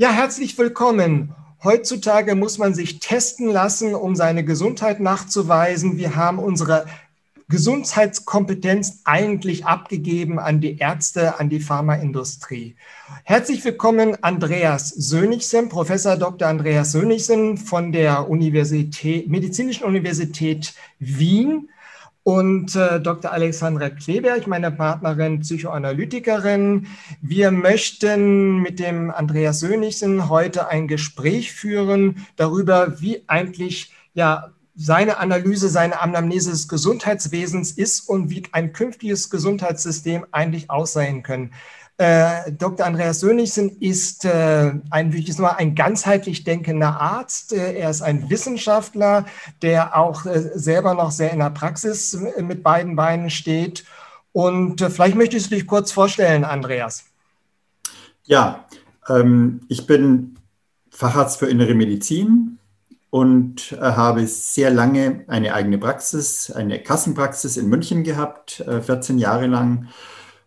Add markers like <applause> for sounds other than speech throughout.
Ja, herzlich willkommen. Heutzutage muss man sich testen lassen, um seine Gesundheit nachzuweisen. Wir haben unsere Gesundheitskompetenz eigentlich abgegeben an die Ärzte, an die Pharmaindustrie. Herzlich willkommen, Andreas Sönigsen, Professor Dr. Andreas Sönigsen von der Universität, Medizinischen Universität Wien und äh, Dr. Alexandra Kleberg, meine Partnerin, Psychoanalytikerin. Wir möchten mit dem Andreas Sönigsen heute ein Gespräch führen darüber, wie eigentlich ja seine Analyse, seine Anamnese des Gesundheitswesens ist und wie ein künftiges Gesundheitssystem eigentlich aussehen können. Äh, Dr. Andreas Sönigsen ist äh, ein, wie ich mal, ein ganzheitlich denkender Arzt. Äh, er ist ein Wissenschaftler, der auch äh, selber noch sehr in der Praxis mit beiden Beinen steht. Und vielleicht möchtest du dich kurz vorstellen, Andreas. Ja, ähm, ich bin Facharzt für innere Medizin und habe sehr lange eine eigene Praxis, eine Kassenpraxis in München gehabt, 14 Jahre lang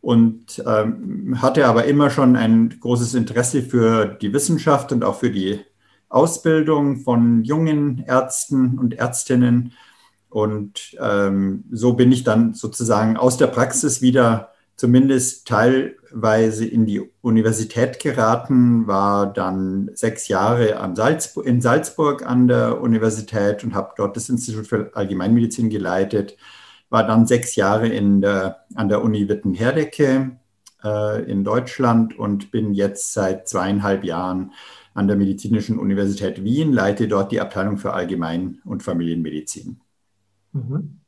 und ähm, hatte aber immer schon ein großes Interesse für die Wissenschaft und auch für die Ausbildung von jungen Ärzten und Ärztinnen. Und ähm, so bin ich dann sozusagen aus der Praxis wieder zumindest teilweise in die Universität geraten, war dann sechs Jahre Salzburg, in Salzburg an der Universität und habe dort das Institut für Allgemeinmedizin geleitet war dann sechs Jahre in der, an der Uni Witten-Herdecke äh, in Deutschland und bin jetzt seit zweieinhalb Jahren an der Medizinischen Universität Wien, leite dort die Abteilung für Allgemein- und Familienmedizin. Mhm.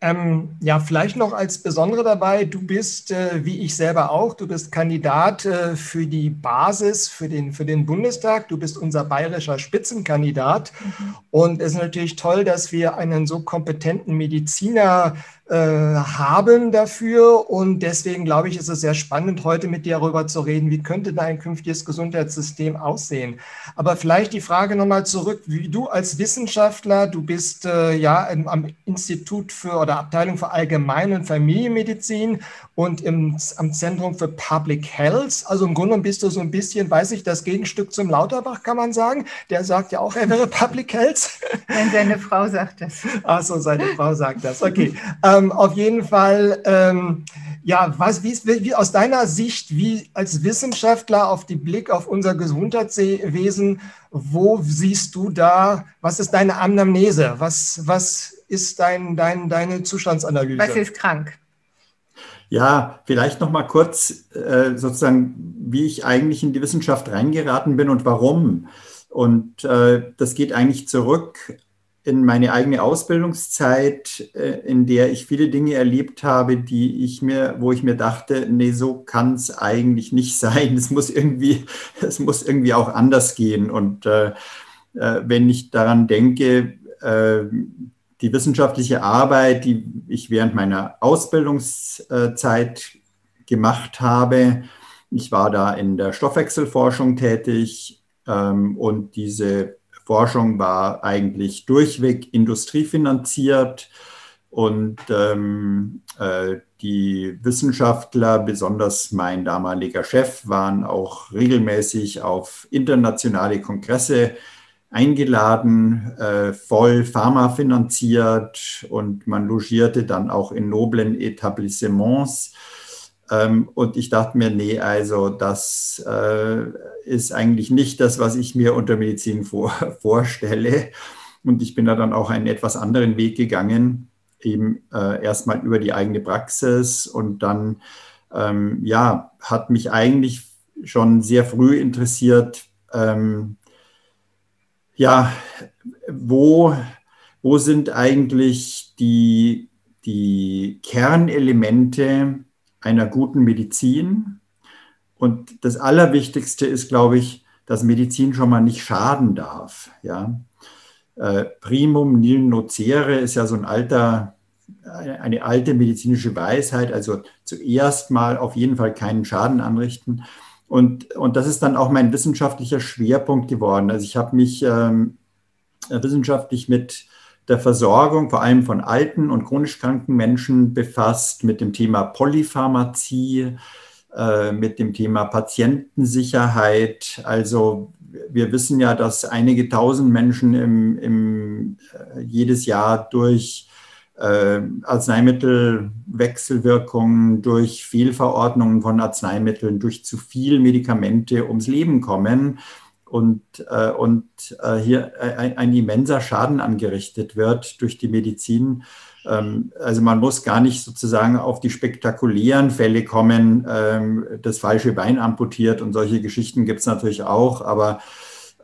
Ähm, ja, vielleicht noch als Besondere dabei, du bist, äh, wie ich selber auch, du bist Kandidat äh, für die Basis, für den, für den Bundestag. Du bist unser bayerischer Spitzenkandidat. Mhm. Und es ist natürlich toll, dass wir einen so kompetenten Mediziner äh, haben dafür. Und deswegen glaube ich, ist es sehr spannend, heute mit dir darüber zu reden, wie könnte da ein künftiges Gesundheitssystem aussehen. Aber vielleicht die Frage nochmal zurück, wie du als Wissenschaftler, du bist äh, ja am Institut für oder Abteilung für Allgemein- und Familienmedizin und im, am Zentrum für Public Health. Also im Grunde bist du so ein bisschen, weiß ich, das Gegenstück zum Lauterbach, kann man sagen. Der sagt ja auch, er wäre Public Health. Wenn seine Frau sagt das. Ach so, seine Frau sagt das. Okay. Ähm, auf jeden Fall, ähm, ja, was, wie, wie aus deiner Sicht, wie als Wissenschaftler auf die Blick auf unser Gesundheitswesen, wo siehst du da, was ist deine Anamnese? Was, was ist dein, dein, deine Zustandsanalyse? Was ist krank? Ja, vielleicht noch mal kurz äh, sozusagen, wie ich eigentlich in die Wissenschaft reingeraten bin und warum. Und äh, das geht eigentlich zurück in meine eigene Ausbildungszeit, äh, in der ich viele Dinge erlebt habe, die ich mir, wo ich mir dachte, nee, so kann es eigentlich nicht <laughs> sein. Es muss irgendwie, es muss irgendwie auch anders gehen. Und äh, äh, wenn ich daran denke, äh, die wissenschaftliche Arbeit, die ich während meiner Ausbildungszeit gemacht habe, ich war da in der Stoffwechselforschung tätig ähm, und diese Forschung war eigentlich durchweg industriefinanziert und ähm, äh, die Wissenschaftler, besonders mein damaliger Chef, waren auch regelmäßig auf internationale Kongresse eingeladen, äh, voll Pharma finanziert und man logierte dann auch in noblen Etablissements. Ähm, und ich dachte mir, nee, also das äh, ist eigentlich nicht das, was ich mir unter Medizin vor, <laughs> vorstelle. Und ich bin da dann auch einen etwas anderen Weg gegangen, eben äh, erstmal über die eigene Praxis und dann, ähm, ja, hat mich eigentlich schon sehr früh interessiert, ähm, ja, wo, wo sind eigentlich die, die Kernelemente einer guten Medizin? Und das Allerwichtigste ist, glaube ich, dass Medizin schon mal nicht schaden darf. Ja? Äh, primum nil nocere ist ja so ein alter, eine alte medizinische Weisheit, also zuerst mal auf jeden Fall keinen Schaden anrichten. Und, und das ist dann auch mein wissenschaftlicher Schwerpunkt geworden. Also ich habe mich ähm, wissenschaftlich mit der Versorgung vor allem von alten und chronisch kranken Menschen befasst, mit dem Thema Polypharmazie, äh, mit dem Thema Patientensicherheit. Also wir wissen ja, dass einige tausend Menschen im, im, äh, jedes Jahr durch äh, Arzneimittelwechselwirkungen, durch Fehlverordnungen von Arzneimitteln, durch zu viel Medikamente ums Leben kommen und, äh, und äh, hier ein, ein, immenser Schaden angerichtet wird durch die Medizin. Ähm, also man muss gar nicht sozusagen auf die spektakulären Fälle kommen, ähm, das falsche Bein amputiert und solche Geschichten gibt es natürlich auch, aber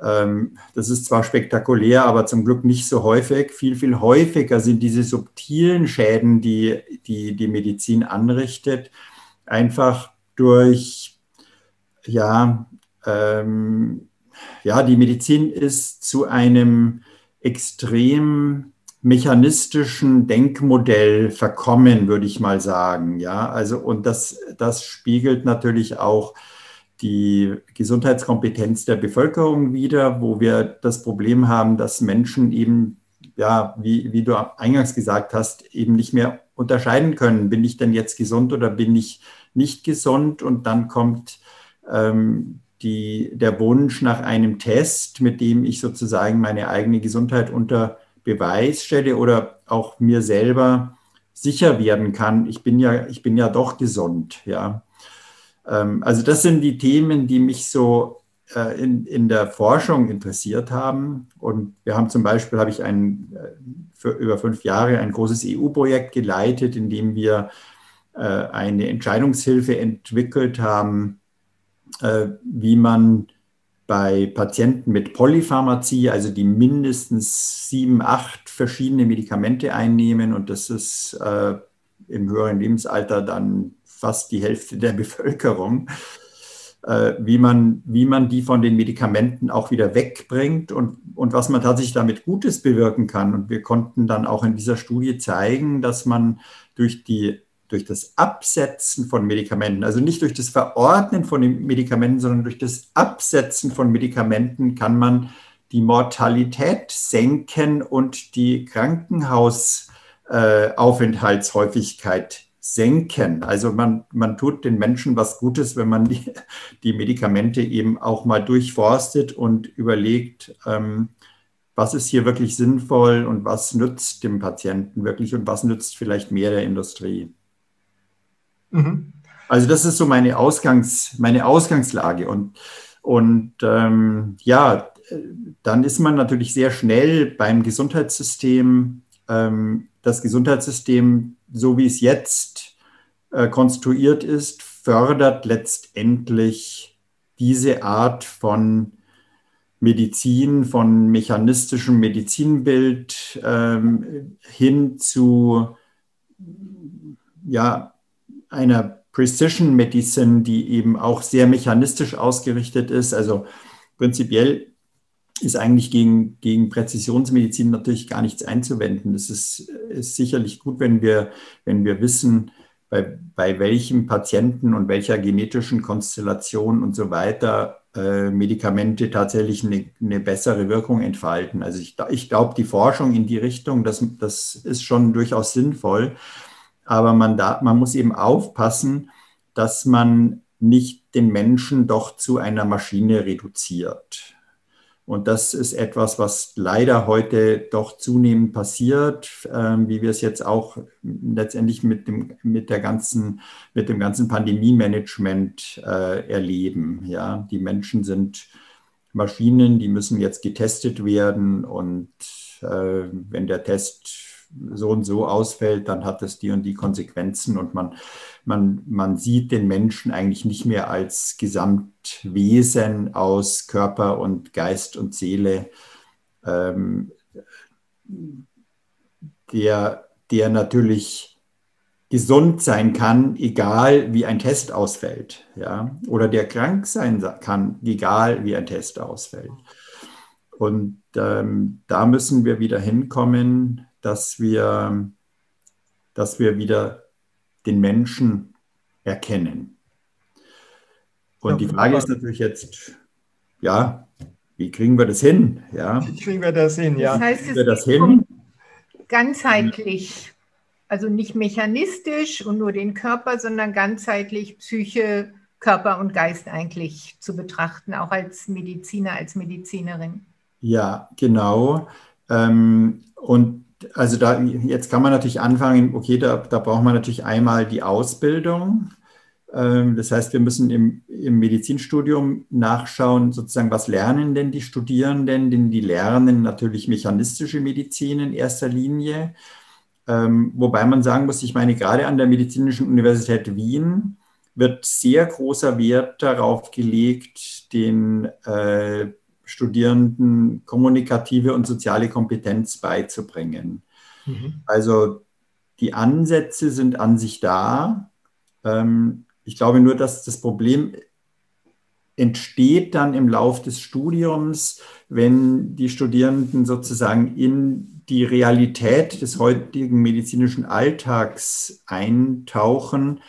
ähm, das ist zwar spektakulär, aber zum Glück nicht so häufig. Viel, viel häufiger sind diese subtilen Schäden, die die, die Medizin anrichtet, einfach durch, ja, ähm, ja, die Medizin ist zu einem extrem mechanistischen Denkmodell verkommen, würde ich mal sagen. Ja, also, und das, das spiegelt natürlich auch die Gesundheitskompetenz der Bevölkerung wider, wo wir das Problem haben, dass Menschen eben, ja, wie, wie du eingangs gesagt hast, eben nicht mehr unterscheiden können, bin ich denn jetzt gesund oder bin ich nicht gesund? Und dann kommt ähm, die, der Wunsch nach einem Test, mit dem ich sozusagen meine eigene Gesundheit unter Beweis stelle oder auch mir selber sicher werden kann, ich bin ja, ich bin ja doch gesund, ja. Ähm, also das sind die Themen, die mich so äh, in, in der Forschung interessiert haben. Und wir haben zum Beispiel, habe ich ein, äh, für über fünf Jahre ein großes EU-Projekt geleitet, in dem wir äh, eine Entscheidungshilfe entwickelt haben, wie man bei Patienten mit Polypharmazie, also die mindestens sieben, acht verschiedene Medikamente einnehmen, und das ist äh, im höheren Lebensalter dann fast die Hälfte der <laughs> Bevölkerung, äh, wie, man, wie man die von den Medikamenten auch wieder wegbringt und, und was man tatsächlich damit Gutes bewirken kann. Und wir konnten dann auch in dieser Studie zeigen, dass man durch die durch das Absetzen von Medikamenten, also nicht durch das Verordnen von Medikamenten, sondern durch das Absetzen von Medikamenten kann man die Mortalität senken und die Krankenhausaufenthaltshäufigkeit senken. Also man, man tut den Menschen was Gutes, wenn man die, die Medikamente eben auch mal durchforstet und überlegt, ähm, was ist hier wirklich sinnvoll und was nützt dem Patienten wirklich und was nützt vielleicht mehr der Industrie. Mhm. Also das ist so meine, Ausgangs, meine Ausgangslage. Und, und ähm, ja, dann ist man natürlich sehr schnell beim Gesundheitssystem. Ähm, das Gesundheitssystem so wie es jetzt äh, konstruiert ist, fördert letztendlich diese Art von Medizin, von mechanistischem Medizinbild ähm, hin zu ja, einer Precision Medicine, die eben auch sehr mechanistisch ausgerichtet ist. Also prinzipiell ist eigentlich gegen, gegen Präzisionsmedizin natürlich gar nichts einzuwenden. Es ist, ist sicherlich gut, wenn wir, wenn wir wissen, bei, bei welchem Patienten und welcher genetischen Konstellation und so weiter äh, Medikamente tatsächlich eine, eine, bessere Wirkung entfalten. Also ich, ich glaube, die Forschung in die Richtung, das, das ist schon durchaus sinnvoll. Aber man, da, man muss eben aufpassen, dass man nicht den Menschen doch zu einer Maschine reduziert. Und das ist etwas, was leider heute doch zunehmend passiert, äh, wie wir es jetzt auch letztendlich mit dem, mit der ganzen, mit dem ganzen Pandemie-Management äh, erleben. Ja, die Menschen sind Maschinen, die müssen jetzt getestet werden und äh, wenn der Test so und so ausfällt, dann hat das die und die Konsequenzen und man, man, man sieht den Menschen eigentlich nicht mehr als Gesamtwesen aus Körper und Geist und Seele, ähm, der, der natürlich gesund sein kann, egal wie ein Test ausfällt, ja, oder der krank sein kann, egal wie ein Test ausfällt. Und ähm, da müssen wir wieder hinkommen, dass wir, dass wir wieder den Menschen erkennen. Und ja, die Frage ist natürlich jetzt, ja, wie kriegen wir das hin? Ja. Wie kriegen wir das hin? Ja. Das heißt, es wir das hin? ganzheitlich, also nicht mechanistisch und nur den Körper, sondern ganzheitlich Psyche, Körper und Geist eigentlich zu betrachten, auch als Mediziner, als Medizinerin. Ja, genau. Ähm, und also da, jetzt kann man natürlich anfangen, okay, da, da braucht man natürlich einmal die Ausbildung. Ähm, das heißt, wir müssen im, im, Medizinstudium nachschauen, sozusagen, was lernen denn die Studierenden? Denn die lernen natürlich mechanistische Medizin in erster Linie. Ähm, wobei man sagen muss, ich meine, gerade an der Medizinischen Universität Wien wird sehr großer Wert darauf gelegt, den äh, Studierenden kommunikative und soziale Kompetenz beizubringen. Mhm. Also die Ansätze sind an sich da. Ähm, ich glaube nur, dass das Problem entsteht dann im Lauf des Studiums, wenn die Studierenden sozusagen in die Realität des heutigen medizinischen Alltags eintauchen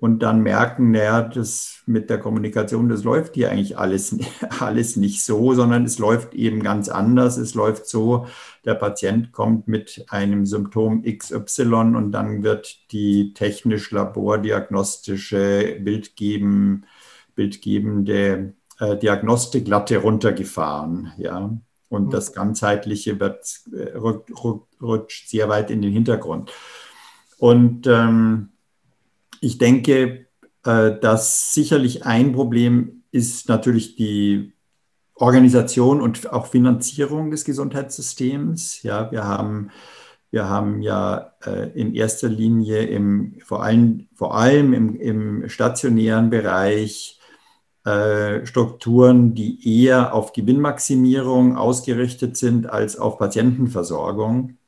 und dann merken, naja, das mit der Kommunikation, das läuft hier eigentlich alles, <laughs> alles nicht so, sondern es läuft eben ganz anders. Es läuft so, der Patient kommt mit einem Symptom XY und dann wird die technisch labordiagnostische bildgeben, bildgebende äh, Diagnostiklatte runtergefahren. Ja? Und mhm. das Ganzheitliche wird, äh, rutscht sehr weit in den Hintergrund. Und ähm, ich denke, äh, dass sicherlich ein Problem ist natürlich die Organisation und auch Finanzierung des Gesundheitssystems. Ja, wir haben, wir haben ja äh, in erster Linie im, vor allem, vor allem im, im stationären Bereich äh, Strukturen, die eher auf Gewinnmaximierung ausgerichtet sind als auf Patientenversorgung.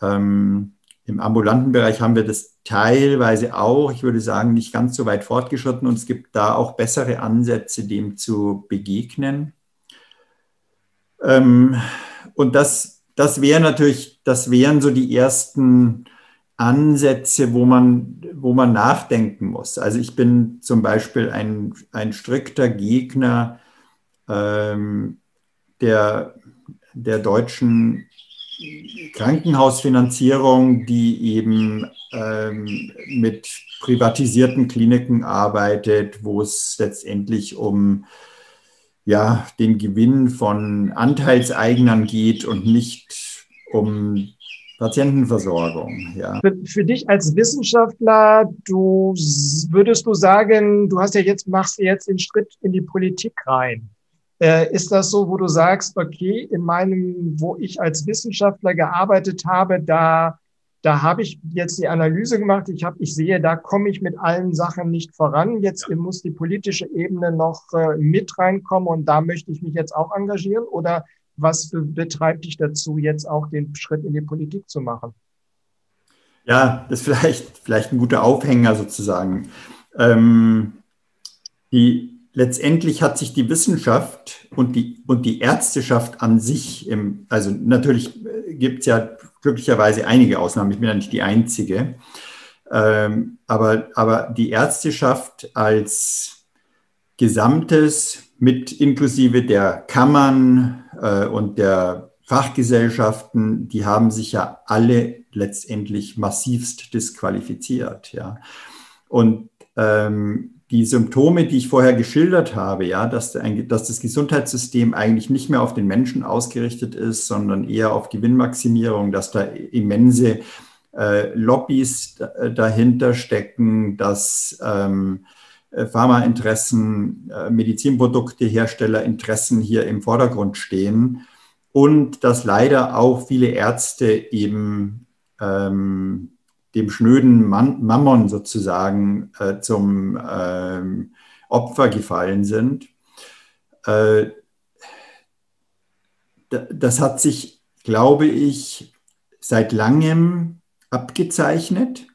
Ähm, Im ambulanten Bereich haben wir das teilweise auch, ich würde sagen, nicht ganz so weit fortgeschritten und es gibt da auch bessere Ansätze, dem zu begegnen. Ähm, und das, das wäre natürlich, das wären so die ersten Ansätze, wo man, wo man nachdenken muss. Also ich bin zum Beispiel ein, ein strikter Gegner ähm, der, der deutschen Krankenhausfinanzierung, die eben ähm, mit privatisierten Kliniken arbeitet, wo es letztendlich um ja, den Gewinn von Anteilseignern geht und nicht um Patientenversorgung. Ja. Für, für, dich als Wissenschaftler, du würdest du sagen, du hast ja jetzt machst jetzt den Schritt in die Politik rein. Äh, ist das so, wo du sagst, okay, in meinem, wo ich als Wissenschaftler gearbeitet habe, da, da habe ich jetzt die Analyse gemacht. Ich habe, ich sehe, da komme ich mit allen Sachen nicht voran. Jetzt ja. muss die politische Ebene noch äh, mit reinkommen und da möchte ich mich jetzt auch engagieren. Oder was betreibt dich dazu, jetzt auch den Schritt in die Politik zu machen? Ja, das ist vielleicht, vielleicht ein guter Aufhänger sozusagen. Ähm, die, letztendlich hat sich die Wissenschaft und die, und die Ärzteschaft an sich, im, also natürlich gibt es ja glücklicherweise einige Ausnahmen, ich bin ja nicht die Einzige, ähm, aber, aber die Ärzteschaft als Gesamtes mit inklusive der Kammern äh, und der Fachgesellschaften, die haben sich ja alle letztendlich massivst disqualifiziert. Ja. Und ähm, die Symptome, die ich vorher geschildert habe, ja, dass, dass, das Gesundheitssystem eigentlich nicht mehr auf den Menschen ausgerichtet ist, sondern eher auf Gewinnmaximierung, dass da immense äh, Lobbys dahinter stecken, dass ähm, äh, Pharmainteressen, äh, Medizinprodukte, Herstellerinteressen hier im Vordergrund stehen und dass leider auch viele Ärzte eben ähm, dem schnöden Mammon sozusagen äh, zum ähm, Opfer gefallen sind. Äh, das hat sich, glaube ich, seit langem abgezeichnet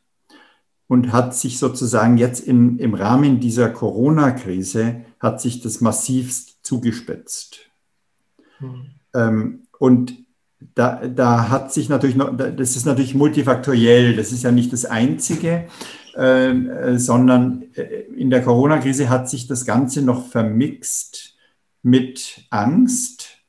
und hat sich sozusagen jetzt in, im Rahmen dieser Corona-Krise hat sich das massivst zugespitzt. Hm. Ähm, und da, da hat sich natürlich noch, das ist natürlich multifaktoriell, das ist ja nicht das Einzige, ähm, äh, sondern äh, in der Corona-Krise hat sich das Ganze noch vermixt mit Angst.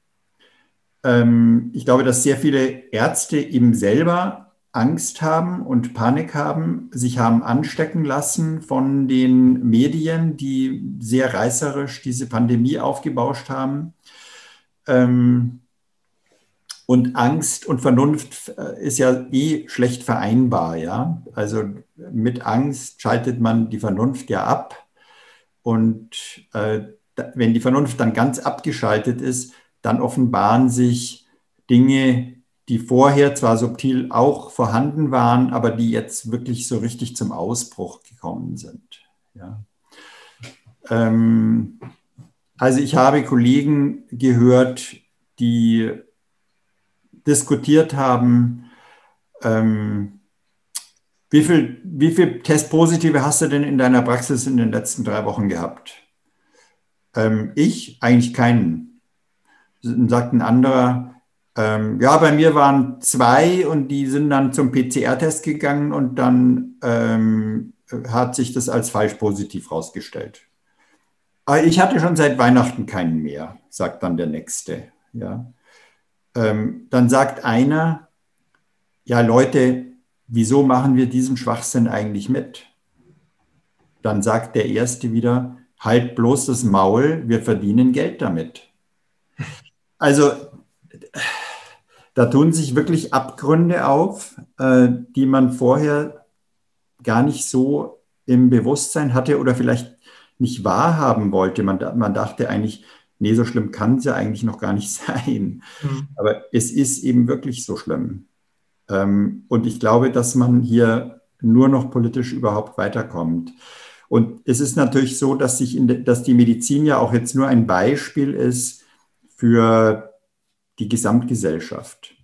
Ähm, ich glaube, dass sehr viele Ärzte eben selber Angst haben und Panik haben, sich haben anstecken lassen von den Medien, die sehr reißerisch diese Pandemie aufgebauscht haben. Ähm, und Angst und Vernunft äh, ist ja eh schlecht vereinbar, ja. Also mit Angst schaltet man die Vernunft ja ab. Und äh, wenn die Vernunft dann ganz abgeschaltet ist, dann offenbaren sich Dinge, die vorher zwar subtil auch vorhanden waren, aber die jetzt wirklich so richtig zum Ausbruch gekommen sind. Ja. Ähm, also ich habe Kollegen gehört, die diskutiert haben, ähm, wie viel, wie viel Testpositive hast du denn in deiner Praxis in den letzten drei Wochen gehabt? Ähm, ich eigentlich keinen. Sagt ein anderer, ähm, ja, bei mir waren zwei und die sind dann zum PCR-Test gegangen und dann ähm, hat sich das als falsch positiv rausgestellt. Aber ich hatte schon seit Weihnachten keinen mehr, sagt dann der Nächste. Ja. Ähm, dann sagt einer, ja Leute, wieso machen wir diesen Schwachsinn eigentlich mit? Dann sagt der Erste wieder, halt bloß das Maul, wir verdienen Geld damit. <laughs> Also da tun sich wirklich Abgründe auf, äh, die man vorher gar nicht so im Bewusstsein hatte oder vielleicht nicht wahrhaben wollte. Man, man dachte eigentlich, nee, so schlimm kann es ja eigentlich noch gar nicht <laughs> sein. Mhm. Aber es ist eben wirklich so schlimm. Ähm, und ich glaube, dass man hier nur noch politisch überhaupt weiterkommt. Und es ist natürlich so, dass, sich de, dass die Medizin ja auch jetzt nur ein Beispiel ist für die Gesamtgesellschaft.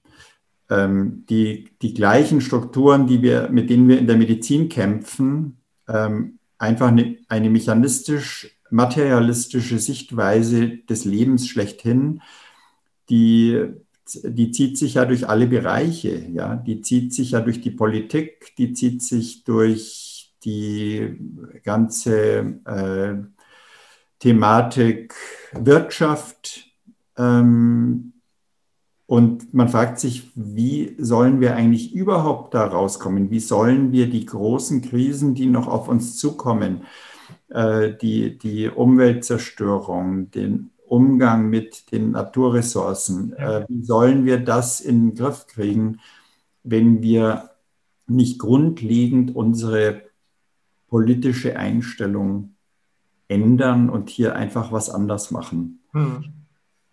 Ähm, die, die gleichen Strukturen, die wir, mit denen wir in der Medizin kämpfen, ähm, einfach eine, eine mechanistisch materialistische Sichtweise des Lebens schlechthin, die, die zieht sich ja durch alle Bereiche. Ja? Die zieht sich ja durch die Politik, die zieht sich durch die ganze äh, Thematik Wirtschaft, ähm, und man fragt sich, wie sollen wir eigentlich überhaupt da rauskommen? Wie sollen wir die großen Krisen, die noch auf uns zukommen, äh, die, die Umweltzerstörung, den Umgang mit den Naturressourcen, äh, wie sollen wir das in den Griff kriegen, wenn wir nicht grundlegend unsere politische Einstellung ändern und hier einfach was anders machen? Hm.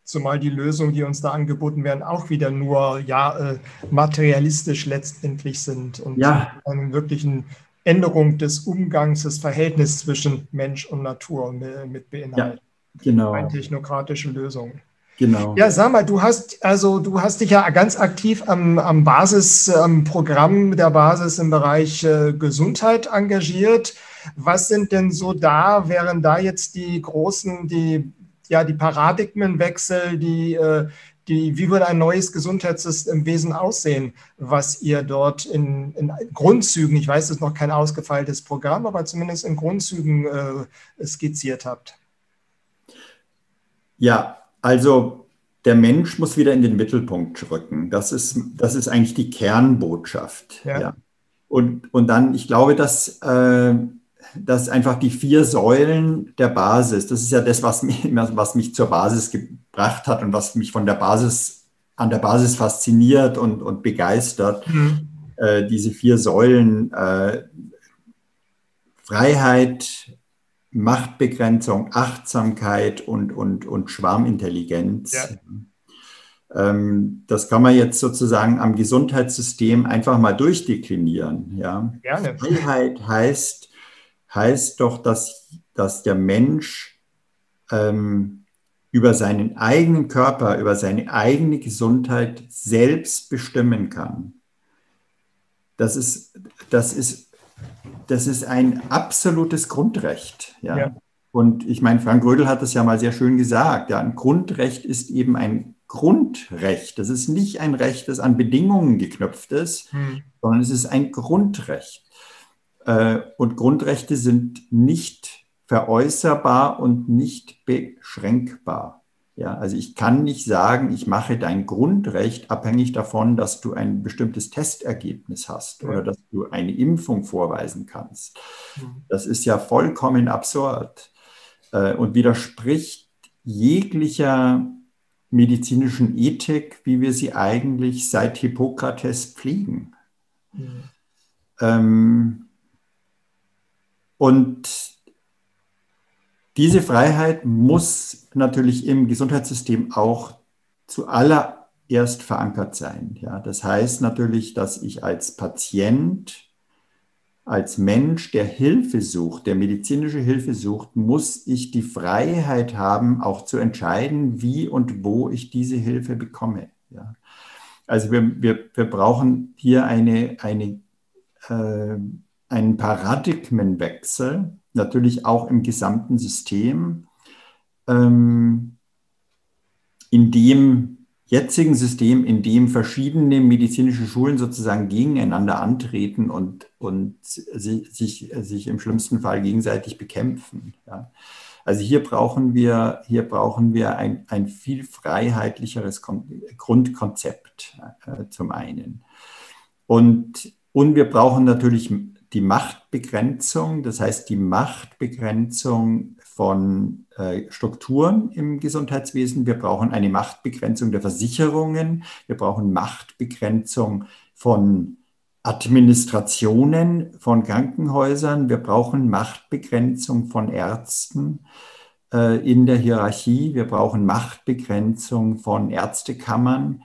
Zumal die Lösungen, die uns da angeboten werden, auch wieder nur ja, äh, materialistisch letztendlich sind und ja. eine wirklichen Änderung des Umgangs, des Verhältnisses zwischen Mensch und Natur mit beinhalten. Ja, genau. Eine technokratische Lösung. Genau. Ja, sag mal, du hast also du hast dich ja ganz aktiv am, am Basisprogramm der Basis im Bereich äh, Gesundheit engagiert. Was sind denn so da, wären da jetzt die großen, die ja, die Paradigmenwechsel, die, äh, die, wie würde ein neues Gesundheitssystem im Wesen aussehen, was ihr dort in, in Grundzügen, ich weiß, es ist noch kein ausgefeiltes Programm, aber zumindest in Grundzügen äh, skizziert habt? Ja, also der Mensch muss wieder in den Mittelpunkt rücken. Das ist, das ist eigentlich die Kernbotschaft. Ja. ja. Und, und dann, ich glaube, dass äh, dass einfach die vier Säulen der Basis, das ist ja das, was mich, was mich zur Basis gebracht hat und was mich von der Basis, an der Basis fasziniert und, und begeistert. Mhm. Äh, diese vier Säulen, äh, Freiheit, Machtbegrenzung, Achtsamkeit und, und, und Schwarmintelligenz. Ja. Ähm, das kann man jetzt sozusagen am Gesundheitssystem einfach mal durchdeklinieren. Ja? Gerne. Freiheit heißt, heißt doch, dass, dass der Mensch ähm, über seinen eigenen Körper, über seine eigene Gesundheit selbst bestimmen kann. Das ist, das ist, das ist ein absolutes Grundrecht. Ja? ja. Und ich meine, Frank Rödel hat es ja mal sehr schön gesagt. Ja, ein Grundrecht ist eben ein Grundrecht. Das ist nicht ein Recht, das an Bedingungen geknüpft ist, hm. sondern es ist ein Grundrecht. Äh, und Grundrechte sind nicht veräußerbar und nicht beschränkbar. Ja, also ich kann nicht sagen, ich mache dein Grundrecht abhängig davon, dass du ein bestimmtes Testergebnis hast ja. oder dass du eine Impfung vorweisen kannst. Mhm. Das ist ja vollkommen absurd äh, und widerspricht jeglicher medizinischen Ethik, wie wir sie eigentlich seit Hippokrates pflegen. Mhm. Ähm, und diese Freiheit muss natürlich im Gesundheitssystem auch zuallererst verankert sein. Ja, das heißt natürlich, dass ich als Patient, als Mensch, der Hilfe sucht, der medizinische Hilfe sucht, muss ich die Freiheit haben, auch zu entscheiden, wie und wo ich diese Hilfe bekomme. Ja. Also wir, wir, wir brauchen hier eine, eine, äh, einen Paradigmenwechsel natürlich auch im gesamten System, ähm, in dem jetzigen System, in dem verschiedene medizinische Schulen sozusagen gegeneinander antreten und, und sich, sich, im schlimmsten Fall gegenseitig bekämpfen. Ja. Also hier brauchen wir, hier brauchen wir ein, ein viel freiheitlicheres Grundkonzept äh, zum einen. Und, und wir brauchen natürlich die Machtbegrenzung, das heißt die Machtbegrenzung von äh, Strukturen im Gesundheitswesen. Wir brauchen eine Machtbegrenzung der Versicherungen. Wir brauchen Machtbegrenzung von Administrationen von Krankenhäusern. Wir brauchen Machtbegrenzung von Ärzten äh, in der Hierarchie. Wir brauchen Machtbegrenzung von Ärztekammern.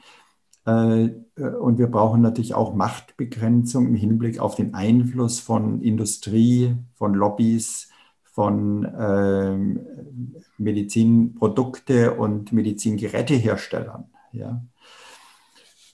Äh, und wir brauchen natürlich auch Machtbegrenzung im Hinblick auf den Einfluss von Industrie, von Lobbys, von ähm, Medizinprodukte und Medizingeräteherstellern. Ja.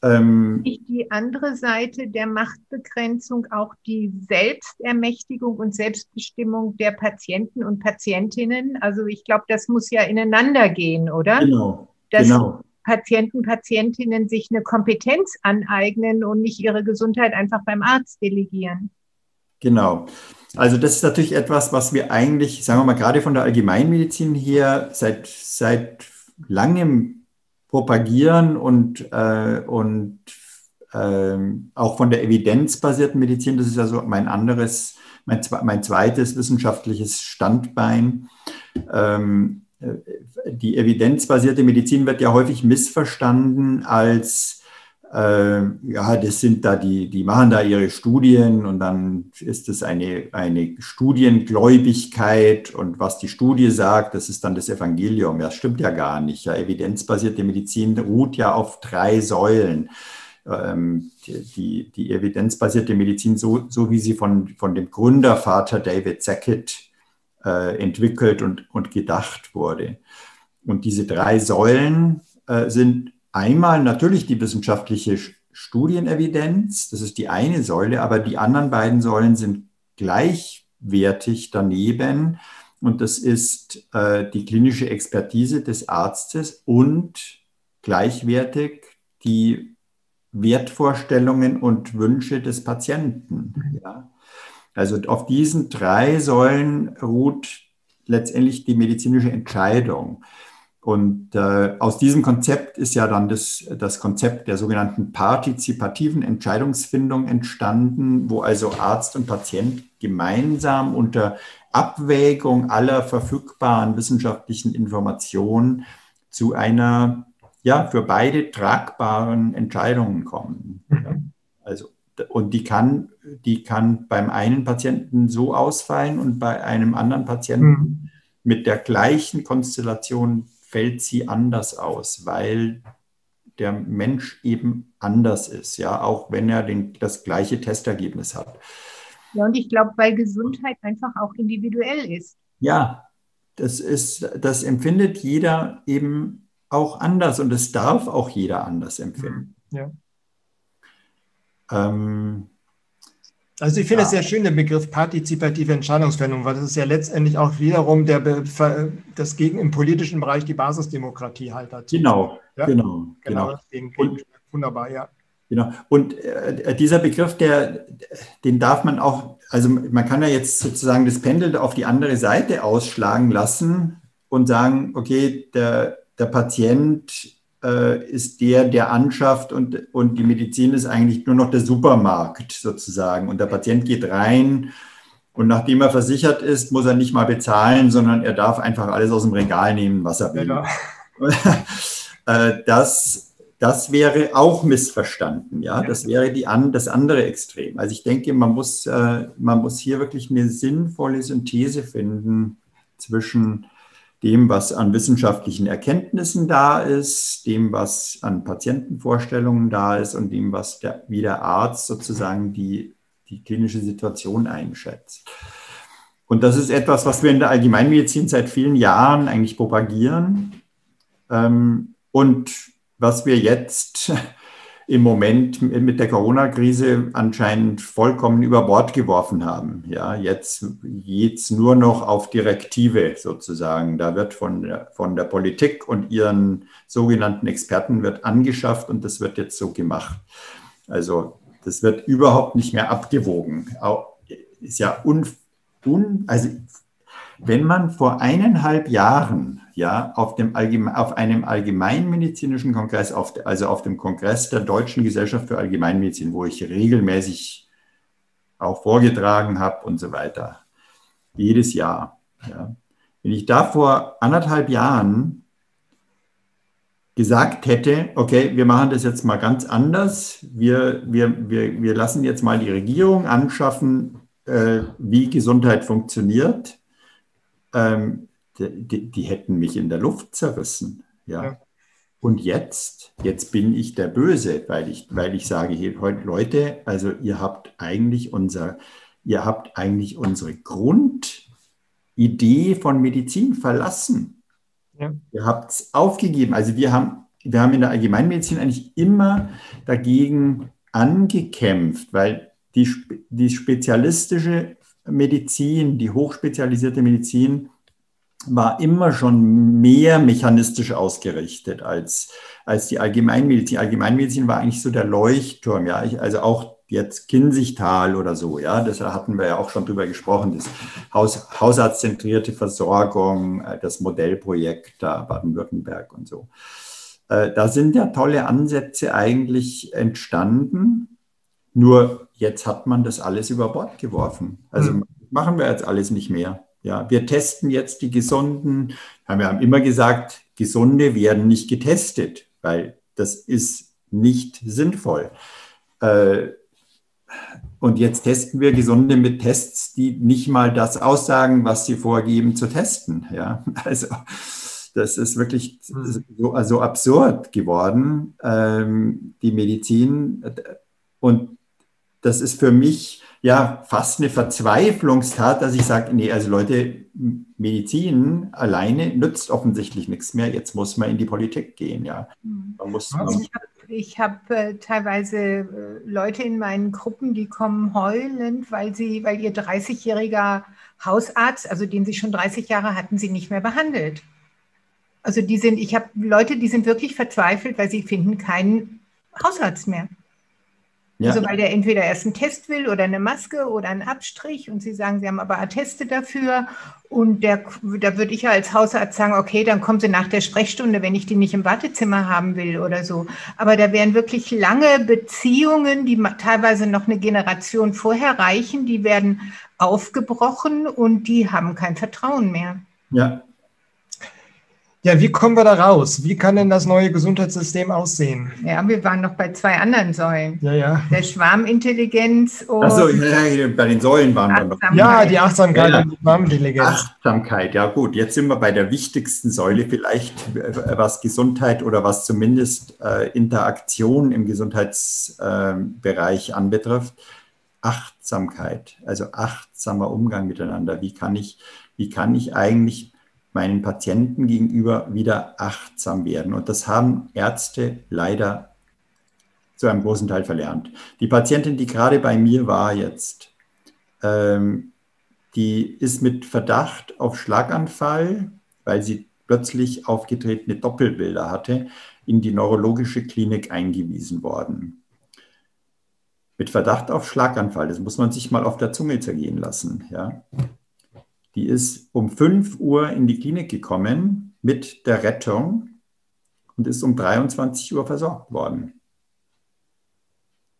Ähm, die andere Seite der Machtbegrenzung auch die Selbstermächtigung und Selbstbestimmung der Patienten und Patientinnen. Also ich glaube, das muss ja ineinander gehen, oder? Genau. Dass genau. Patienten, Patientinnen sich eine Kompetenz aneignen und nicht ihre Gesundheit einfach beim Arzt delegieren. Genau. Also das ist natürlich etwas, was wir eigentlich, sagen wir mal, gerade von der Allgemeinmedizin hier seit, seit langem propagieren und, äh, und äh, auch von der evidenzbasierten Medizin, das ist ja so mein anderes, mein, mein zweites wissenschaftliches Standbein. Ähm, äh, die evidenzbasierte Medizin wird ja häufig missverstanden als, äh, ja, das sind da die, die machen da ihre Studien und dann ist es eine, eine Studiengläubigkeit und was die Studie sagt, das ist dann das Evangelium. Ja, das stimmt ja gar nicht. Ja, evidenzbasierte Medizin ruht ja auf drei Säulen. Ähm, die, die, evidenzbasierte Medizin, so, so wie sie von, von dem Gründervater David Sackett äh, entwickelt und, und gedacht wurde. Und diese drei Säulen äh, sind einmal natürlich die wissenschaftliche Studienevidenz, das ist die eine Säule, aber die anderen beiden Säulen sind gleichwertig daneben. Und das ist äh, die klinische Expertise des Arztes und gleichwertig die Wertvorstellungen und Wünsche des Patienten. Ja. Also auf diesen drei Säulen ruht letztendlich die medizinische Entscheidung. Und äh, aus diesem Konzept ist ja dann das, das Konzept der sogenannten partizipativen Entscheidungsfindung entstanden, wo also Arzt und Patient gemeinsam unter Abwägung aller verfügbaren wissenschaftlichen Informationen zu einer ja für beide tragbaren Entscheidungen kommen. Mhm. Also und die kann, die kann beim einen Patienten so ausfallen und bei einem anderen Patienten mhm. mit der gleichen Konstellation fällt sie anders aus, weil der Mensch eben anders ist, ja, auch wenn er den, das gleiche Testergebnis hat. Ja, und ich glaube, weil Gesundheit einfach auch individuell ist. Ja, das ist, das empfindet jeder eben auch anders und es darf auch jeder anders empfinden. Ja. Ähm, also ich finde es ja. sehr schön, den Begriff partizipative Entscheidungsfindung, weil das ist ja letztendlich auch wiederum der, das gegen im politischen Bereich die Basisdemokratie halt dazu. Genau, ja? genau, genau. genau. Und, wunderbar, ja. Genau. Und äh, dieser Begriff, der, den darf man auch, also man kann ja jetzt sozusagen das Pendel auf die andere Seite ausschlagen lassen und sagen, okay, der, der Patient äh, ist der, der anschafft und, und die Medizin ist eigentlich nur noch der Supermarkt sozusagen. Und der Patient geht rein und nachdem er versichert ist, muss er nicht mal bezahlen, sondern er darf einfach alles aus dem Regal nehmen, was er will. Ja. <laughs> Äh, das, das wäre auch missverstanden. Ja, das wäre die an, das andere Extrem. Also ich denke, man muss, äh, man muss hier wirklich eine sinnvolle Synthese finden zwischen dem, was an wissenschaftlichen Erkenntnissen da ist, dem, was an Patientenvorstellungen da ist und dem, was der, wie der Arzt sozusagen die, die klinische Situation einschätzt. Und das ist etwas, was wir in der Allgemeinmedizin seit vielen Jahren eigentlich propagieren ähm, und was wir jetzt im Moment mit der Corona-Krise anscheinend vollkommen über Bord geworfen haben. Ja, jetzt geht's nur noch auf Direktive sozusagen. Da wird von der, von der Politik und ihren sogenannten Experten wird angeschafft und das wird jetzt so gemacht. Also das wird überhaupt nicht mehr abgewogen. Ist ja un, un also wenn man vor eineinhalb Jahren ja, auf, dem Allgeme auf einem allgemeinmedizinischen Kongress, auf also auf dem Kongress der Deutschen Gesellschaft für Allgemeinmedizin, wo ich regelmäßig auch vorgetragen habe und so weiter, jedes Jahr. Ja. Wenn ich da vor anderthalb Jahren gesagt hätte, okay, wir machen das jetzt mal ganz anders, wir, wir, wir, wir lassen jetzt mal die Regierung anschaffen, äh, wie Gesundheit funktioniert, ähm, die, die, hätten mich in der Luft zerrissen. Ja. ja. Und jetzt, jetzt bin ich der Böse, weil ich, weil ich sage, hier, Leute, also ihr habt eigentlich unser, ihr habt eigentlich unsere Grundidee von Medizin verlassen. Ja. Ihr habt es aufgegeben. Also wir haben, wir haben in der Allgemeinmedizin eigentlich immer dagegen angekämpft, weil die, die spezialistische Medizin, die hochspezialisierte Medizin war immer schon mehr mechanistisch ausgerichtet als, als die Allgemeinmedizin. Die Allgemeinmedizin war eigentlich so der Leuchtturm, ja, ich, also auch jetzt Kinzigtal oder so, ja, das hatten wir ja auch schon drüber gesprochen, das Haus, hausarztzentrierte Versorgung, äh, das Modellprojekt da Baden-Württemberg und so. Äh, da sind ja tolle Ansätze eigentlich entstanden, nur jetzt hat man das alles über Bord geworfen. Also mhm. machen wir jetzt alles nicht mehr. Ja, wir testen jetzt die Gesunden. Wir haben immer gesagt, Gesunde werden nicht getestet, weil das ist nicht sinnvoll. Äh, und jetzt testen wir Gesunde mit Tests, die nicht mal das aussagen, was sie vorgeben zu testen. Ja, <laughs> also das ist wirklich so, so absurd geworden, ähm, die Medizin. Und das ist für mich ja fast eine Verzweiflungstat, dass ich sage, nee, also Leute, Medizin alleine nützt offensichtlich nichts mehr. Jetzt muss man in die Politik gehen, ja. Hm. Man muss, man ich habe hab, äh, teilweise äh, Leute in meinen Gruppen, die kommen heulend, weil sie, weil ihr 30-jähriger Hausarzt, also den sie schon 30 Jahre hatten, sie nicht mehr behandelt. Also die sind, ich habe Leute, die sind wirklich verzweifelt, weil sie finden keinen Hausarzt mehr. Ja. Also weil der entweder erst einen Test will oder eine Maske oder einen Abstrich und Sie sagen, Sie haben aber Atteste dafür und der, da würde ich ja als Hausarzt sagen, okay, dann kommen Sie nach der Sprechstunde, wenn ich die nicht im Wartezimmer haben will oder so. Aber da wären wirklich lange Beziehungen, die teilweise noch eine Generation vorher reichen, die werden aufgebrochen und die haben kein Vertrauen mehr. Ja, ja, wie kommen wir da raus? Wie kann denn das neue Gesundheitssystem aussehen? Ja, wir waren noch bei zwei anderen Säulen. Ja, ja. Der Schwarmintelligenz und. Achso, ja, bei den Säulen waren wir noch. Ja, die Achtsamkeit ja, und die Schwarmintelligenz. Achtsamkeit, ja gut. Jetzt sind wir bei der wichtigsten Säule vielleicht, was Gesundheit oder was zumindest äh, Interaktion im Gesundheitsbereich äh, anbetrifft. Achtsamkeit, also achtsamer Umgang miteinander. Wie kann ich, wie kann ich eigentlich meinen Patienten gegenüber wieder achtsam werden. Und das haben Ärzte leider zu einem großen Teil verlernt. Die Patientin, die gerade bei mir war jetzt, ähm, die ist mit Verdacht auf Schlaganfall, weil sie plötzlich aufgetretene Doppelbilder hatte, in die neurologische Klinik eingewiesen worden. Mit Verdacht auf Schlaganfall, das muss man sich mal auf der Zunge zergehen lassen. Ja. Die ist um 5 Uhr in die Klinik gekommen mit der Rettung, und ist um 23 Uhr versorgt worden.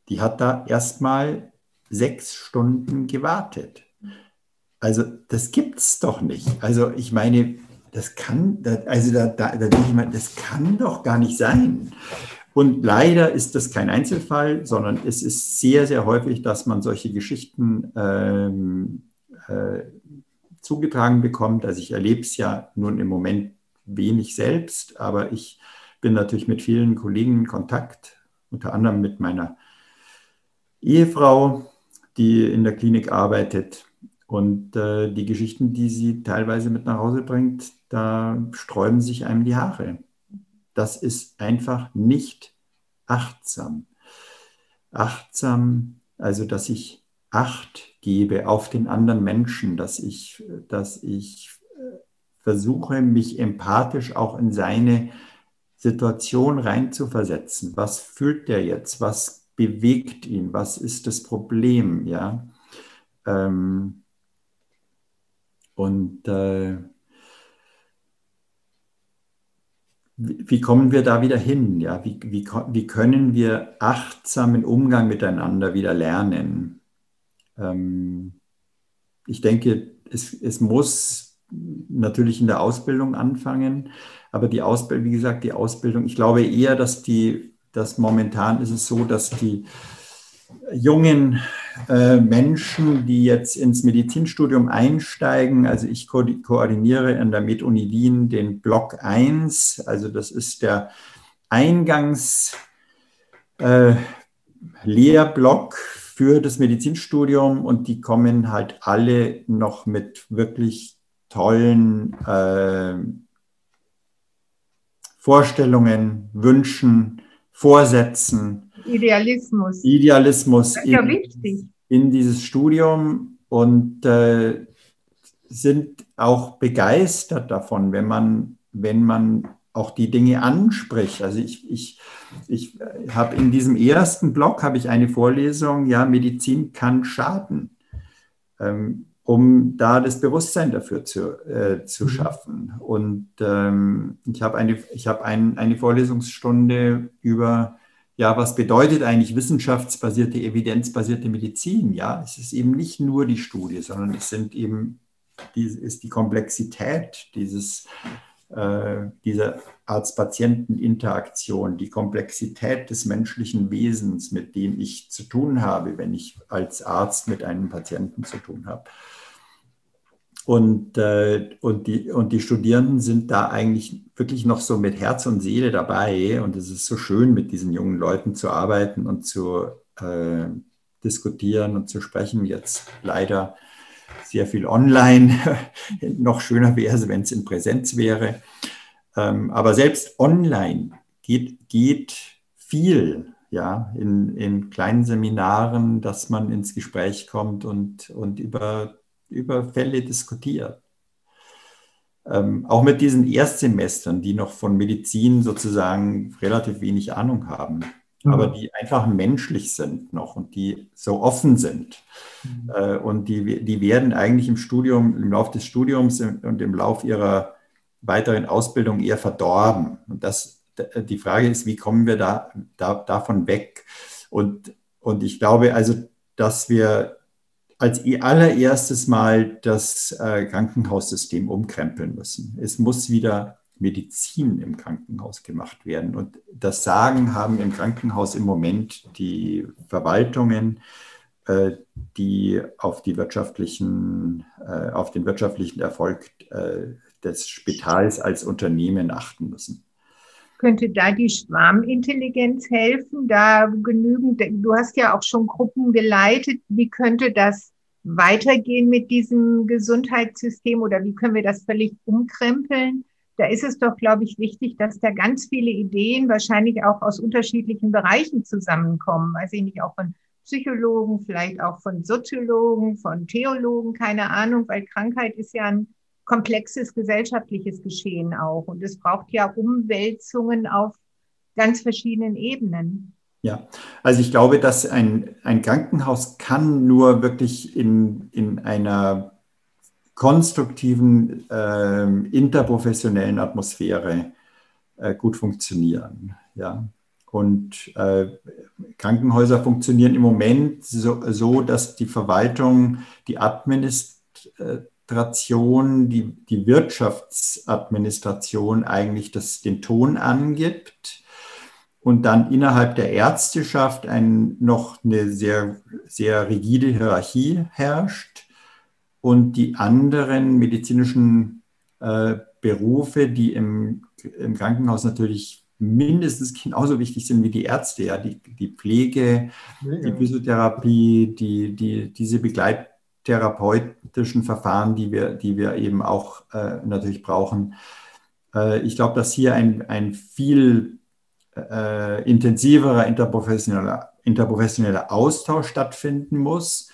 Die hat da erstmal sechs Stunden gewartet. Also das gibt es doch nicht. Also ich meine, das kann, also da, da, da denke ich mal, das kann doch gar nicht sein. Und leider ist das kein Einzelfall, sondern es ist sehr, sehr häufig, dass man solche Geschichten ähm, äh, zugetragen bekommt. Also ich erlebe es ja nun im Moment wenig selbst, aber ich bin natürlich mit vielen Kollegen in Kontakt, unter anderem mit meiner Ehefrau, die in der Klinik arbeitet. Und äh, die Geschichten, die sie teilweise mit nach Hause bringt, da sträuben sich einem die Haare. Das ist einfach nicht achtsam. Achtsam, also dass ich Acht gebe auf den anderen Menschen, dass ich, dass ich äh, versuche, mich empathisch auch in seine Situation reinzuversetzen. Was fühlt der jetzt? Was bewegt ihn? Was ist das Problem? Ja. Ähm, und äh, wie kommen wir da wieder hin? Ja? Wie, wie, wie können wir achtsamen Umgang miteinander wieder lernen? Ähm, ich denke, es, es muss natürlich in der Ausbildung anfangen, aber die Ausbildung, wie gesagt, die Ausbildung, ich glaube eher, dass die, dass momentan ist es so, dass die jungen äh, Menschen, die jetzt ins Medizinstudium einsteigen. Also ich ko koordiniere an der MedUni Wien den Block 1, also das ist der Eingangs äh, Lehrblock für das Medizinstudium und die kommen halt alle noch mit wirklich tollen äh, Vorstellungen, Wünschen, Vorsätzen, Idealismus. Idealismus ja in, in dieses Studium und äh, sind auch begeistert davon, wenn man, wenn man auch die Dinge anspricht. Also ich, ich, ich habe in diesem ersten Blog habe ich eine Vorlesung, ja, Medizin kann schaden, ähm, um da das Bewusstsein dafür zu, äh, zu mhm. schaffen. Und ähm, ich habe eine, ich ein, eine Vorlesungsstunde über ja, was bedeutet eigentlich wissenschaftsbasierte, evidenzbasierte Medizin? Ja, es ist eben nicht nur die Studie, sondern es sind eben, die, ist die Komplexität dieses, äh, dieser Arzt-Patienten-Interaktion, die Komplexität des menschlichen Wesens, mit dem ich zu tun habe, wenn ich als Arzt mit einem Patienten zu tun habe. Und, äh, und, die, und die Studierenden sind da eigentlich wirklich noch so mit Herz und Seele dabei. Und es ist so schön, mit diesen jungen Leuten zu arbeiten und zu äh, diskutieren und zu sprechen. Jetzt leider sehr viel online. <laughs> noch schöner wäre es, wenn es in Präsenz wäre. Ähm, aber selbst online geht, geht viel ja, in, in kleinen Seminaren, dass man ins Gespräch kommt und, und über über Fälle diskutiert. Ähm, auch mit diesen Erstsemestern, die noch von Medizin sozusagen relativ wenig Ahnung haben, mhm. aber die einfach menschlich sind noch und die so offen sind. Mhm. Äh, und die, die werden eigentlich im Studium, im Laufe des Studiums und im Laufe ihrer weiteren Ausbildung eher verdorben. Und das, die Frage ist, wie kommen wir da, da davon weg? Und, und ich glaube also, dass wir als allererstes Mal das äh, Krankenhaussystem umkrempeln müssen. Es muss wieder Medizin im Krankenhaus gemacht werden. Und das Sagen haben im Krankenhaus im Moment die Verwaltungen, äh, die auf, die wirtschaftlichen, äh, auf den wirtschaftlichen Erfolg äh, des Spitals als Unternehmen achten müssen. Könnte da die Schwarmintelligenz helfen? Da genügend, du hast ja auch schon Gruppen geleitet. Wie könnte das weitergehen mit diesem Gesundheitssystem oder wie können wir das völlig umkrempeln? Da ist es doch, glaube ich, wichtig, dass da ganz viele Ideen wahrscheinlich auch aus unterschiedlichen Bereichen zusammenkommen. Weiß ich nicht, auch von Psychologen, vielleicht auch von Soziologen, von Theologen, keine Ahnung, weil Krankheit ist ja ein komplexes gesellschaftliches Geschehen auch. Und es braucht ja Umwälzungen auf ganz verschiedenen Ebenen. Ja, also ich glaube, dass ein, ein Krankenhaus kann nur wirklich in, in einer konstruktiven, äh, interprofessionellen Atmosphäre äh, gut funktionieren. Ja. Und äh, Krankenhäuser funktionieren im Moment so, so, dass die Verwaltung, die Administration, die, die Wirtschaftsadministration eigentlich das, den Ton angibt und dann innerhalb der Ärzteschaft ein, noch eine sehr, sehr rigide Hierarchie herrscht und die anderen medizinischen äh, Berufe, die im, im Krankenhaus natürlich mindestens genauso wichtig sind wie die Ärzte, ja, die, die Pflege, ja. die Physiotherapie, die, die, diese begleittherapeutischen Verfahren, die wir, die wir eben auch äh, natürlich brauchen. Äh, ich glaube, dass hier ein, ein viel äh, intensiverer interprofessioneller, interprofessioneller Austausch stattfinden muss.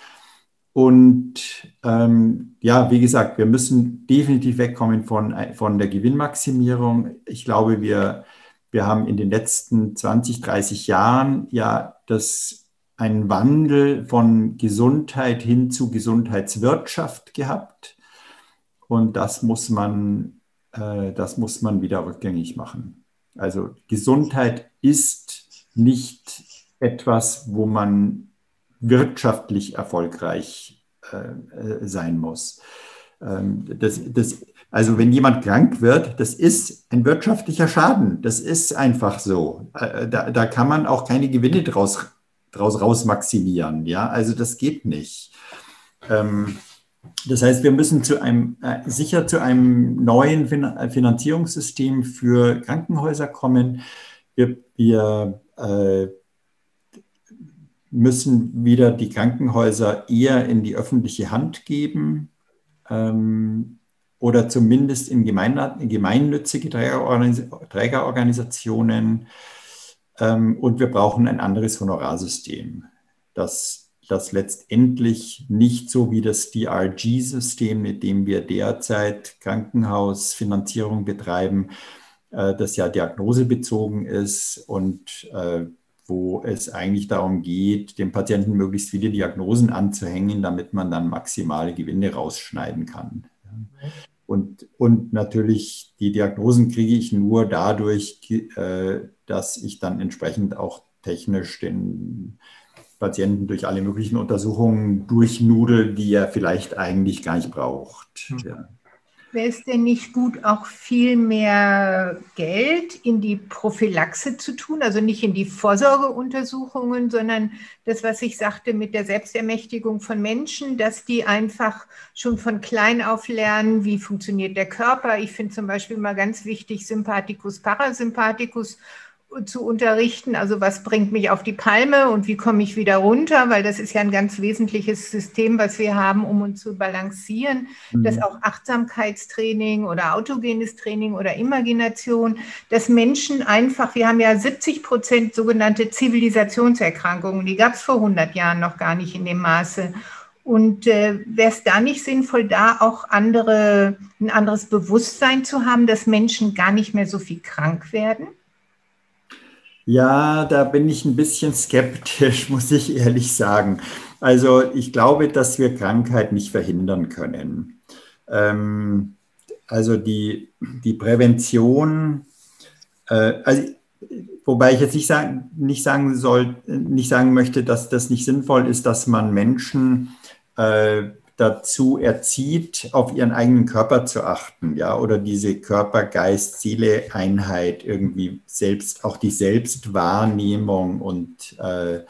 Und ähm, ja, wie gesagt, wir müssen definitiv wegkommen von, von der Gewinnmaximierung. Ich glaube, wir, wir haben in den letzten 20, 30 Jahren ja das, einen Wandel von Gesundheit hin zu Gesundheitswirtschaft gehabt. Und das muss man, äh, das muss man wieder rückgängig machen. Also Gesundheit ist nicht etwas, wo man wirtschaftlich erfolgreich äh, sein muss. Ähm, das, das, also wenn jemand krank wird, das ist ein wirtschaftlicher Schaden. Das ist einfach so. Äh, da, da kann man auch keine Gewinne draus, draus rausmaximieren. Ja, also das geht nicht. Ähm, das heißt, wir müssen zu einem, äh, sicher zu einem neuen fin äh, Finanzierungssystem für Krankenhäuser kommen. Wir, wir äh, müssen wieder die Krankenhäuser eher in die öffentliche Hand geben ähm, oder zumindest in, gemein, in gemeinnützige Trägerorganis Trägerorganisationen. Ähm, und wir brauchen ein anderes Honorarsystem, das das letztendlich nicht so wie das DRG-System, mit dem wir derzeit Krankenhausfinanzierung betreiben, äh, das ja diagnosebezogen ist und äh, wo es eigentlich darum geht, dem Patienten möglichst viele Diagnosen anzuhängen, damit man dann maximale Gewinne rausschneiden kann. Und, und natürlich, die Diagnosen kriege ich nur dadurch, äh, dass ich dann entsprechend auch technisch den Patienten durch alle möglichen Untersuchungen durchnudelt, die er vielleicht eigentlich gar nicht braucht. Mhm. Ja. Wäre es denn nicht gut, auch viel mehr Geld in die Prophylaxe zu tun, also nicht in die Vorsorgeuntersuchungen, sondern das, was ich sagte mit der Selbstermächtigung von Menschen, dass die einfach schon von klein auf lernen, wie funktioniert der Körper. Ich finde zum Beispiel mal ganz wichtig Sympathikus, Parasympathikus zu unterrichten. Also was bringt mich auf die Palme und wie komme ich wieder runter, weil das ist ja ein ganz wesentliches System, was wir haben, um uns zu balancieren. Mhm. Dass auch Achtsamkeitstraining oder autogenes Training oder Imagination, dass Menschen einfach, wir haben ja 70 Prozent sogenannte Zivilisationserkrankungen, die gab es vor 100 Jahren noch gar nicht in dem Maße. Und äh, wäre es da nicht sinnvoll, da auch andere, ein anderes Bewusstsein zu haben, dass Menschen gar nicht mehr so viel krank werden? Ja, da bin ich ein bisschen skeptisch, <laughs> muss ich ehrlich sagen. Also ich glaube, dass wir Krankheit nicht verhindern können. Ähm, also die, die Prävention, äh, also, wobei ich jetzt nicht sagen, nicht sagen soll, nicht sagen möchte, dass das nicht sinnvoll ist, dass man Menschen äh, dazu erzieht, auf ihren eigenen Körper zu achten, ja, oder diese Körper, Geist, Seele Einheit irgendwie selbst, auch die Selbstwahrnehmung und äh,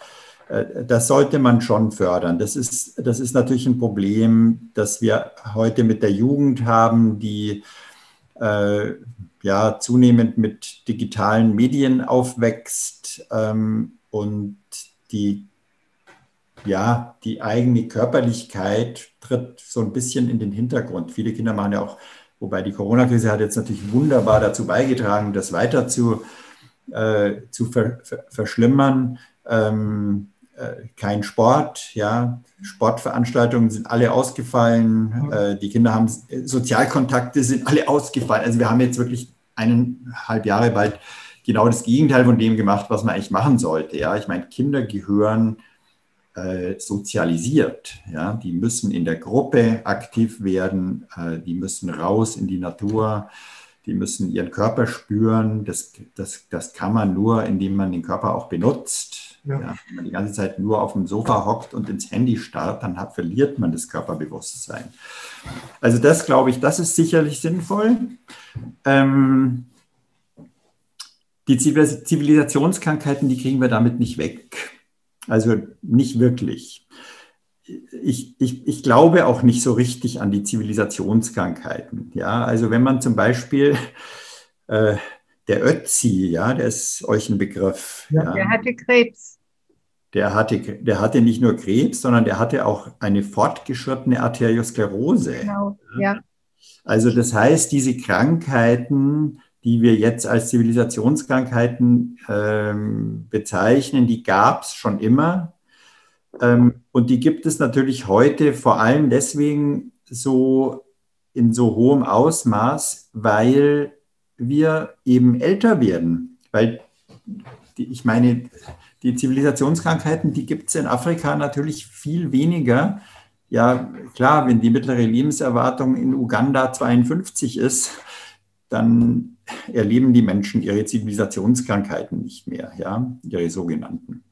äh, das sollte man schon fördern. Das ist, das ist natürlich ein Problem, das wir heute mit der Jugend haben, die äh, ja zunehmend mit digitalen Medien aufwächst ähm, und die ja, die eigene Körperlichkeit tritt so ein bisschen in den Hintergrund. Viele Kinder machen ja auch, wobei die Corona-Krise hat jetzt natürlich wunderbar dazu beigetragen, das weiter zu, äh, zu ver, ver, verschlimmern. Ähm, äh, kein Sport, ja, Sportveranstaltungen sind alle ausgefallen, äh, die Kinder haben Sozialkontakte sind alle ausgefallen. Also wir haben jetzt wirklich eineinhalb Jahre bald genau das Gegenteil von dem gemacht, was man eigentlich machen sollte. Ja, ich meine, Kinder gehören äh, sozialisiert. Ja? Die müssen in der Gruppe aktiv werden, äh, die müssen raus in die Natur, die müssen ihren Körper spüren. Das, das, das kann man nur, indem man den Körper auch benutzt. Ja. Ja, wenn man die ganze Zeit nur auf dem Sofa hockt und ins Handy starrt, dann hat, verliert man das Körperbewusstsein. Also das glaube ich, das ist sicherlich sinnvoll. Ähm, die Zivilisationskrankheiten, die kriegen wir damit nicht weg. Also nicht wirklich. Ich, ich, ich glaube auch nicht so richtig an die Zivilisationskrankheiten. Ja, also wenn man zum Beispiel äh, der Ötzi, ja, der ist euch ein Begriff. Ja, ja. Der hatte Krebs. Der hatte, der hatte nicht nur Krebs, sondern der hatte auch eine fortgeschrittene Arteriosklerose. Genau, ja. Also das heißt, diese Krankheiten, die wir jetzt als Zivilisationskrankheiten ähm, bezeichnen, die gab es schon immer. Ähm, und die gibt es natürlich heute vor allem deswegen so in so hohem Ausmaß, weil wir eben älter werden. Weil die, ich meine, die Zivilisationskrankheiten, die gibt es in Afrika natürlich viel weniger. Ja, klar, wenn die mittlere Lebenserwartung in Uganda 52 ist, dann erleben die Menschen ihre Zivilisationskrankheiten nicht mehr, ja, ihre sogenannten.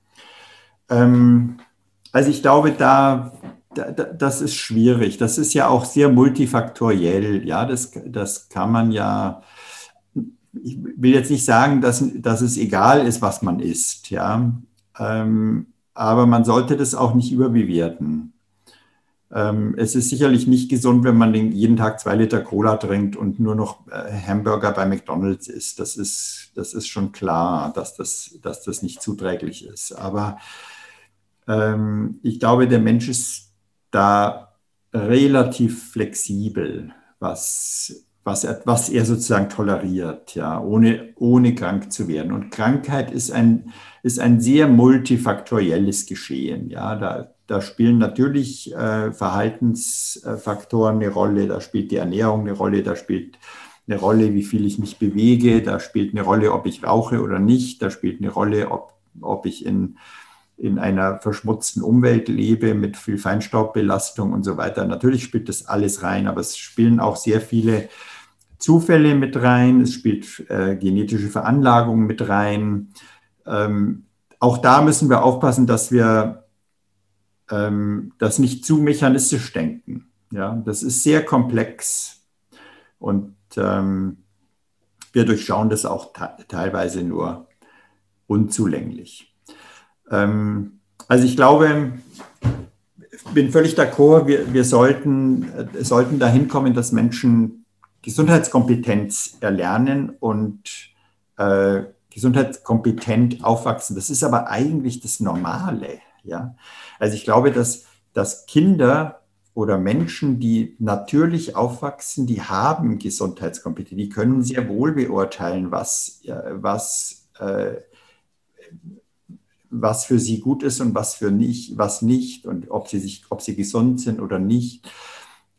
Ähm, also ich glaube, da, da, das ist schwierig. Das ist ja auch sehr multifaktoriell. Ja, das, das kann man ja ich will jetzt nicht sagen, dass, dass es egal ist, was man isst, ja. Ähm, aber man sollte das auch nicht überbewerten. Ähm, es ist sicherlich nicht gesund, wenn man jeden Tag zwei Liter Cola trinkt und nur noch äh, Hamburger bei McDonalds isst. Das ist, das ist schon klar, dass das, dass das nicht zuträglich ist. Aber ähm, ich glaube, der Mensch ist da relativ flexibel, was was er, was er sozusagen toleriert, ja, ohne, ohne krank zu werden. Und Krankheit ist ein, ist ein sehr multifaktorielles Geschehen. Ja, da, da spielen natürlich äh, Verhaltensfaktoren eine Rolle, da spielt die Ernährung eine Rolle, da spielt eine Rolle, wie viel ich mich bewege, da spielt eine Rolle, ob ich rauche oder nicht, da spielt eine Rolle, ob, ob ich in, in einer verschmutzten Umwelt lebe mit viel Feinstaubbelastung und so weiter. Natürlich spielt das alles rein, aber es spielen auch sehr viele Zufälle mit rein, es spielt äh, genetische Veranlagung mit rein. Ähm, auch da müssen wir aufpassen, dass wir ähm, das nicht zu mechanistisch denken. Ja, das ist sehr komplex und ähm, wir durchschauen das auch teilweise nur unzulänglich. Ähm, also ich glaube, bin völlig d'accord, wir, wir sollten, äh, sollten dahin kommen, dass Menschen Gesundheitskompetenz erlernen und äh, gesundheitskompetent aufwachsen. Das ist aber eigentlich das Normale. Ja? Also ich glaube, dass, dass Kinder oder Menschen, die natürlich aufwachsen, die haben Gesundheitskompetenz, die können sehr wohl beurteilen, was, was, äh, was für sie gut ist und was für nicht, was nicht und ob sie sich, ob sie gesund sind oder nicht.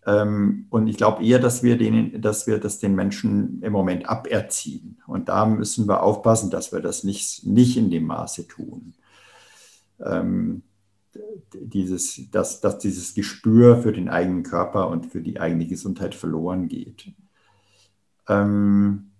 Ähm, und ich glaube eher, dass wir, denen, dass wir das den Menschen im Moment aberziehen. Und da müssen wir aufpassen, dass wir das nicht, nicht in dem Maße tun. Ähm, dieses, dass, dass dieses Gespür für den eigenen Körper und für die eigene Gesundheit verloren geht. Ähm,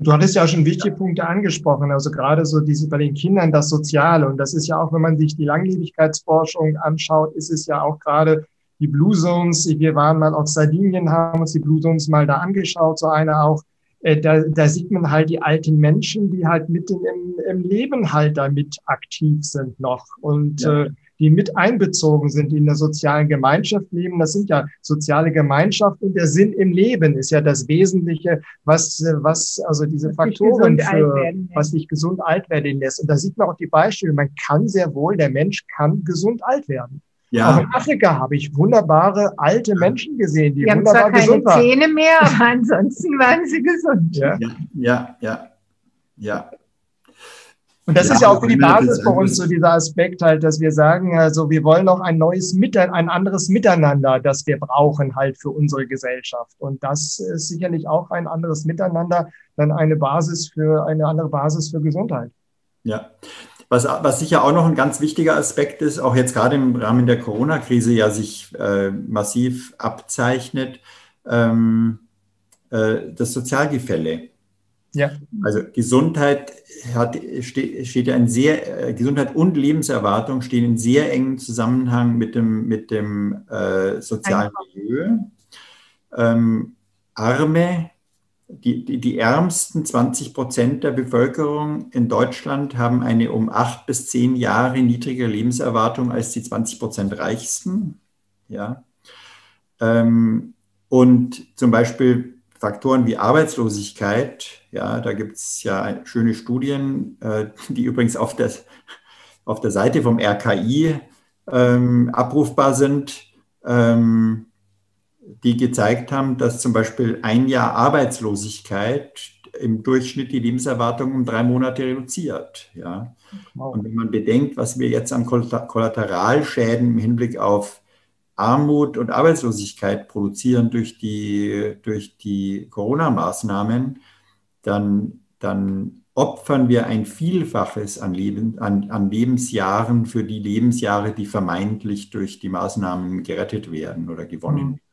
Du hattest ja auch schon wichtige Punkte angesprochen, also gerade so diese bei den Kindern das Soziale. Und das ist ja auch, wenn man sich die Langlebigkeitsforschung anschaut, ist es ja auch gerade die Blue Zones. Wir waren mal auf Sardinien, haben uns die Blue Zones mal da angeschaut, so eine auch. Äh, da, da sieht man halt die alten Menschen, die halt mitten im, im Leben halt damit aktiv sind noch und ja. äh, die mit einbezogen sind, die in der sozialen Gemeinschaft leben. Das sind ja soziale Gemeinschaft und der Sinn im Leben ist ja das Wesentliche, was, was also diese Faktoren für, was dich gesund alt werden lässt. Und da sieht man auch die Beispiele. Man kann sehr wohl, der Mensch kann gesund alt werden. Ja. Auch in Afrika habe ich wunderbare alte Menschen gesehen, die, die haben zwar keine Zähne mehr, <laughs> aber ansonsten waren sie gesund. Ja, ja, ja. ja. Und das ja, ist ja auch die Basis für uns, so dieser Aspekt halt, dass wir sagen, also wir wollen auch ein neues Miteinander, ein anderes Miteinander, das wir brauchen halt für unsere Gesellschaft. Und das ist sicherlich auch ein anderes Miteinander, dann eine Basis für, eine andere Basis für Gesundheit. Ja, was, was sicher auch noch ein ganz wichtiger Aspekt ist, auch jetzt gerade im Rahmen der Corona-Krise ja sich äh, massiv abzeichnet, ähm, äh, das Sozialgefälle. Ja. Also Gesundheit hat, steht, steht ja in sehr, äh, Gesundheit und Lebenserwartung stehen in sehr engem Zusammenhang mit dem, mit dem äh, sozialen Milieu. Ähm, Arme, die, die, die, ärmsten 20 Prozent der Bevölkerung in Deutschland haben eine um acht bis zehn Jahre niedrigere Lebenserwartung als die 20 Prozent reichsten. Ja. Ähm, und zum Beispiel Faktoren wie Arbeitslosigkeit, ja, da gibt es ja schöne Studien, äh, die übrigens auf der, auf der Seite vom RKI ähm, abrufbar sind, ähm, die gezeigt haben, dass zum Beispiel ein Jahr Arbeitslosigkeit im Durchschnitt die Lebenserwartung um drei Monate reduziert. Ja. Und wenn man bedenkt, was wir jetzt an Kollateralschäden im Hinblick auf Armut und Arbeitslosigkeit produzieren durch die, durch die Corona-Maßnahmen, dann, dann opfern wir ein Vielfaches an, Leben, an, an Lebensjahren für die Lebensjahre, die vermeintlich durch die Maßnahmen gerettet werden oder gewonnen werden.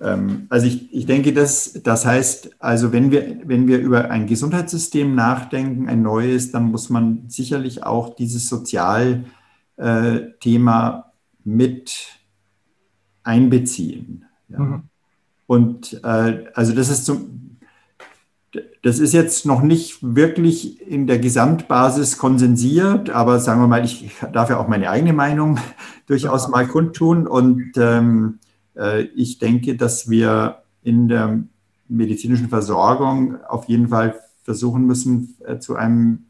Mhm. Also ich, ich denke, das, das heißt, also wenn wir, wenn wir über ein Gesundheitssystem nachdenken, ein neues, dann muss man sicherlich auch dieses Sozialthema äh, mit einbeziehen. Ja. Mhm. Und äh, also das ist zum, das ist jetzt noch nicht wirklich in der Gesamtbasis konsensiert, aber sagen wir mal, ich darf ja auch meine eigene Meinung <laughs> durchaus mal kundtun. Und ähm, äh, ich denke, dass wir in der medizinischen Versorgung auf jeden Fall versuchen müssen, äh, zu einem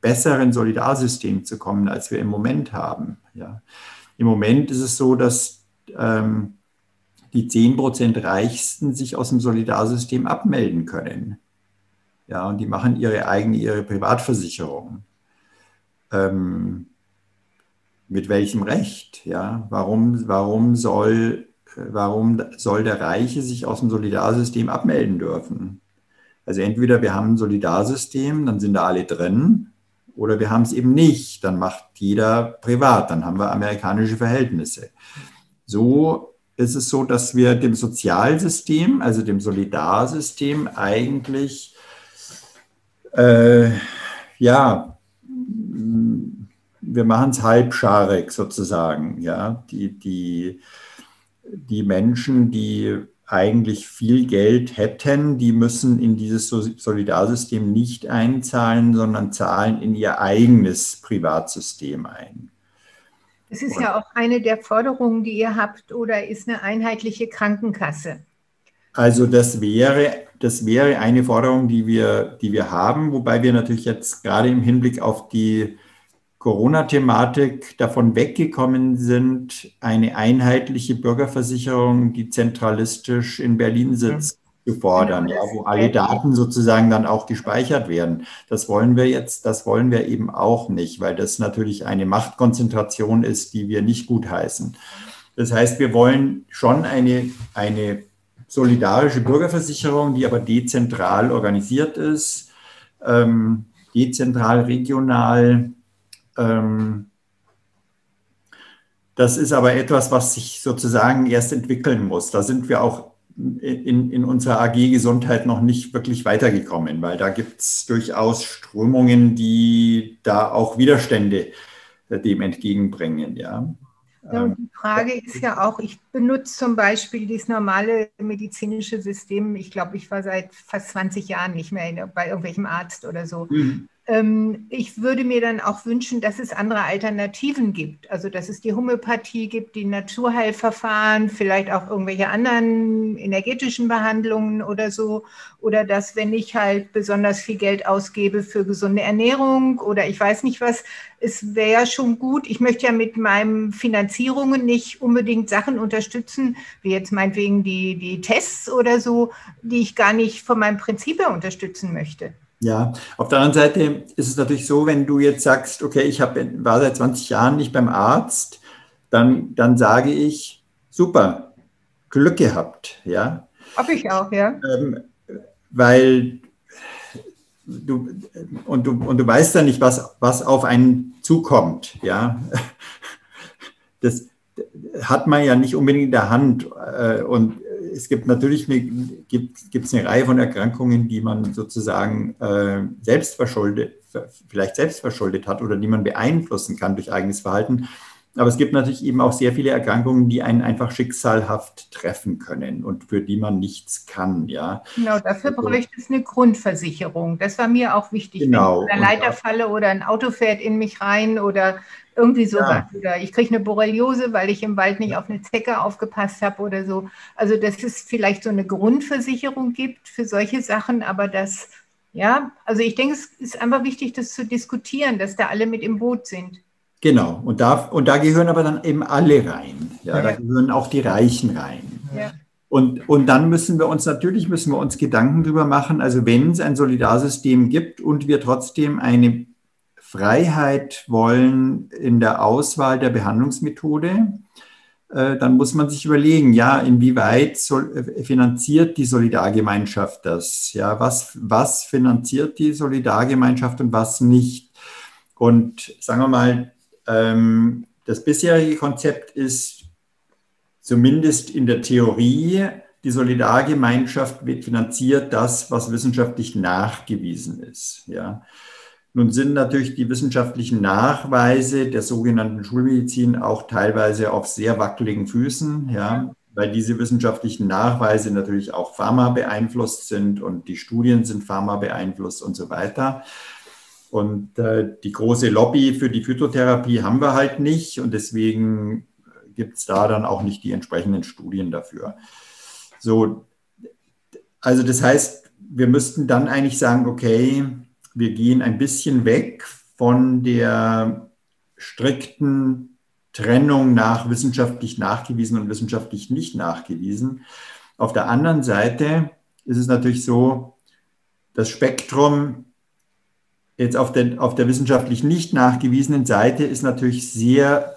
besseren Solidarsystem zu kommen, als wir im Moment haben. Ja. Im Moment ist es so, dass ähm, die 10% Reichsten sich aus dem Solidarsystem abmelden können. Ja, und die machen ihre eigene, ihre Privatversicherung. Ähm, mit welchem Recht? Ja, warum, warum, soll, warum soll der Reiche sich aus dem Solidarsystem abmelden dürfen? Also entweder wir haben ein Solidarsystem, dann sind da alle drin, oder wir haben es eben nicht, dann macht jeder privat, dann haben wir amerikanische Verhältnisse. So ist es so, dass wir dem Sozialsystem, also dem Solidarsystem eigentlich, äh, ja, wir machen es halbscharig sozusagen, ja, die, die, die Menschen, die eigentlich viel Geld hätten, die müssen in dieses Solidarsystem nicht einzahlen, sondern zahlen in ihr eigenes Privatsystem ein. Das ist Und ja auch eine der Forderungen, die ihr habt, oder ist eine einheitliche Krankenkasse? Also das wäre, das wäre eine Forderung, die wir, die wir haben, wobei wir natürlich jetzt gerade im Hinblick auf die Corona-Thematik davon weggekommen sind, eine einheitliche Bürgerversicherung, die zentralistisch in Berlin sitzt, ja. zu fordern, ja, wo alle Daten sozusagen dann auch gespeichert werden. Das wollen wir jetzt, das wollen wir eben auch nicht, weil das natürlich eine Machtkonzentration ist, die wir nicht gutheißen. Das heißt, wir wollen schon eine, eine solidarische Bürgerversicherung, die aber dezentral organisiert ist, ähm, dezentral, regional, ähm, das ist aber etwas, was sich sozusagen erst entwickeln muss. Da sind wir auch in, in unserer AG Gesundheit noch nicht wirklich weitergekommen, weil da gibt es durchaus Strömungen, die da auch Widerstände dem entgegenbringen. Ja. Ja, und die Frage ist ja auch, ich benutze zum Beispiel das normale medizinische System. Ich glaube, ich war seit fast 20 Jahren nicht mehr bei irgendwelchem Arzt oder so. Mhm. Ähm, ich würde mir dann auch wünschen, dass es andere Alternativen gibt. Also, dass es die Homöopathie gibt, die Naturheilverfahren, vielleicht auch irgendwelche anderen energetischen Behandlungen oder so. Oder dass, wenn ich halt besonders viel Geld ausgebe für gesunde Ernährung oder ich weiß nicht was, es wäre ja schon gut. Ich möchte ja mit meinen Finanzierungen nicht unbedingt Sachen unterstützen, wie jetzt meinetwegen die, die Tests oder so, die ich gar nicht von meinem Prinzip her unterstützen möchte. Ja, auf der anderen Seite ist es natürlich so, wenn du jetzt sagst, okay, ich hab, war seit 20 Jahren nicht beim Arzt, dann, dann sage ich, super, Glück gehabt, ja. Hab ich auch, ja. Ähm, weil du und, du und du weißt ja nicht, was, was auf einen zukommt, ja. Das hat man ja nicht unbedingt in der Hand. Äh, und es gibt natürlich eine, gibt, gibt es eine Reihe von Erkrankungen, die man sozusagen äh, selbst verschuldet, vielleicht selbst verschuldet hat oder die man beeinflussen kann durch eigenes Verhalten. Aber es gibt natürlich eben auch sehr viele Erkrankungen, die einen einfach schicksalhaft treffen können und für die man nichts kann. Ja. Genau, dafür also, bräuchte es eine Grundversicherung. Das war mir auch wichtig. Genau. Wenn ich in einer Leiter falle oder ein Auto fährt in mich rein oder irgendwie sowas. Ja. Oder ich kriege eine Borreliose, weil ich im Wald nicht auf eine Zecke aufgepasst habe oder so. Also, dass es vielleicht so eine Grundversicherung gibt für solche Sachen, aber das, ja, also ich denke, es ist einfach wichtig, das zu diskutieren, dass da alle mit im Boot sind. Genau, und da, und da gehören aber dann eben alle rein. Ja, ja. Da gehören auch die Reichen rein. Ja. Und, und dann müssen wir uns natürlich müssen wir uns Gedanken darüber machen, also wenn es ein Solidarsystem gibt und wir trotzdem eine Freiheit wollen in der Auswahl der Behandlungsmethode, äh, dann muss man sich überlegen, ja, inwieweit soll, äh, finanziert die Solidargemeinschaft das? Ja, was, was finanziert die Solidargemeinschaft und was nicht? Und sagen wir mal, ähm, das bisherige Konzept ist zumindest in der Theorie, die Solidargemeinschaft finanziert das, was wissenschaftlich nachgewiesen ist. Ja. Nun sind natürlich die wissenschaftlichen Nachweise der sogenannten Schulmedizin auch teilweise auf sehr wackeligen Füßen, ja, weil diese wissenschaftlichen Nachweise natürlich auch Pharma beeinflusst sind und die Studien sind Pharma beeinflusst und so weiter. Und äh, die große Lobby für die Phytotherapie haben wir halt nicht und deswegen gibt es da dann auch nicht die entsprechenden Studien dafür. So, also das heißt, wir müssten dann eigentlich sagen, okay, wir gehen ein bisschen weg von der strikten Trennung nach wissenschaftlich nachgewiesen und wissenschaftlich nicht nachgewiesen. Auf der anderen Seite ist es natürlich so, das Spektrum jetzt auf der, auf der wissenschaftlich nicht nachgewiesenen Seite ist natürlich sehr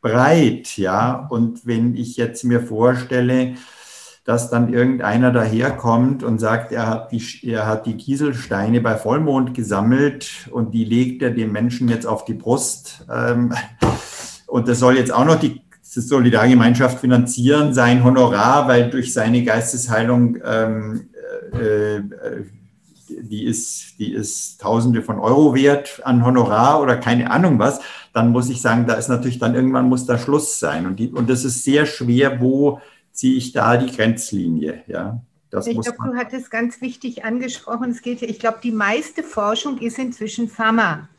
breit, ja. Und wenn ich jetzt mir vorstelle, dass dann irgendeiner daherkommt und sagt, er hat die, er hat die Kieselsteine bei Vollmond gesammelt und die legt er dem Menschen jetzt auf die Brust. Ähm, und das soll jetzt auch noch die Solidargemeinschaft finanzieren, sein Honorar, weil durch seine Geistesheilung ähm, äh, äh, die ist, die ist Tausende von Euro wert an Honorar oder keine Ahnung was, dann muss ich sagen, da ist natürlich dann irgendwann muss da Schluss sein. Und, die, und das ist sehr schwer, wo ziehe ich da die Grenzlinie, ja. Das ich glaube, du hattest ganz wichtig angesprochen, es geht ja, ich glaube, die meiste Forschung ist inzwischen Pharma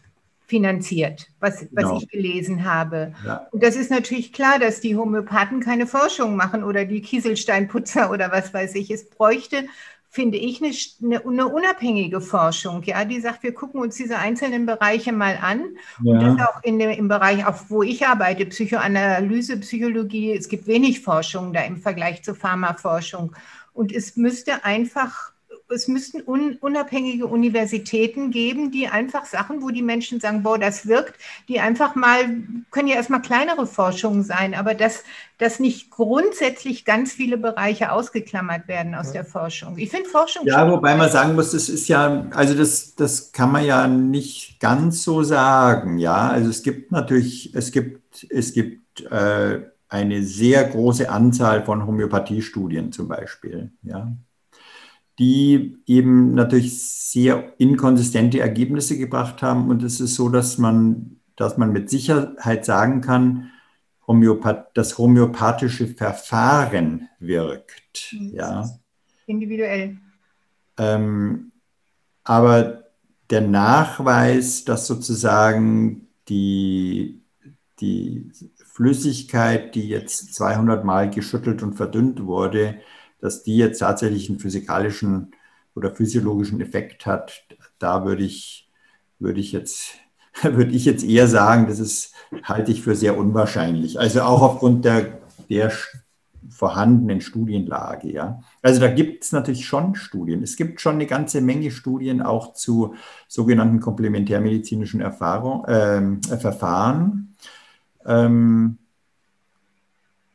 finanziert, was, was genau. ich gelesen habe. Ja. Und das ist natürlich klar, dass die Homöopathen keine Forschung machen oder die Kieselsteinputzer <laughs> oder was weiß ich. Es bräuchte finde ich, eine, eine, unabhängige Forschung, ja, die sagt, wir gucken uns diese einzelnen Bereiche mal an. Ja. Und das auch in dem, im Bereich, auf wo ich arbeite, Psychoanalyse, Psychologie, es gibt wenig Forschung da im Vergleich zur Pharmaforschung. Und es müsste einfach es müssten un, unabhängige Universitäten geben, die einfach Sachen, wo die Menschen sagen, boah, das wirkt, die einfach mal, können ja erstmal kleinere Forschungen sein, aber dass, dass nicht grundsätzlich ganz viele Bereiche ausgeklammert werden aus der Forschung. Ich finde Forschung. Ja, wobei man sagen muss, das ist ja, also das, das kann man ja nicht ganz so sagen, ja. Also es gibt natürlich, es gibt, es gibt äh, eine sehr große Anzahl von Homöopathiestudien zum Beispiel, ja die eben natürlich sehr inkonsistente Ergebnisse gebracht haben. Und es ist so, dass man, dass man mit Sicherheit sagen kann, Homöopath das homöopathische Verfahren wirkt. Ja. Individuell. Ähm, aber der Nachweis, dass sozusagen die, die Flüssigkeit, die jetzt 200 Mal geschüttelt und verdünnt wurde, dass die jetzt tatsächlich einen physikalischen oder physiologischen Effekt hat, da würde ich, würde ich jetzt <laughs> würde ich jetzt eher sagen, das ist, halte ich für sehr unwahrscheinlich. Also auch aufgrund der, der vorhandenen Studienlage. Ja. Also da gibt es natürlich schon Studien. Es gibt schon eine ganze Menge Studien auch zu sogenannten komplementärmedizinischen Erfahrung, äh, Verfahren. Ähm,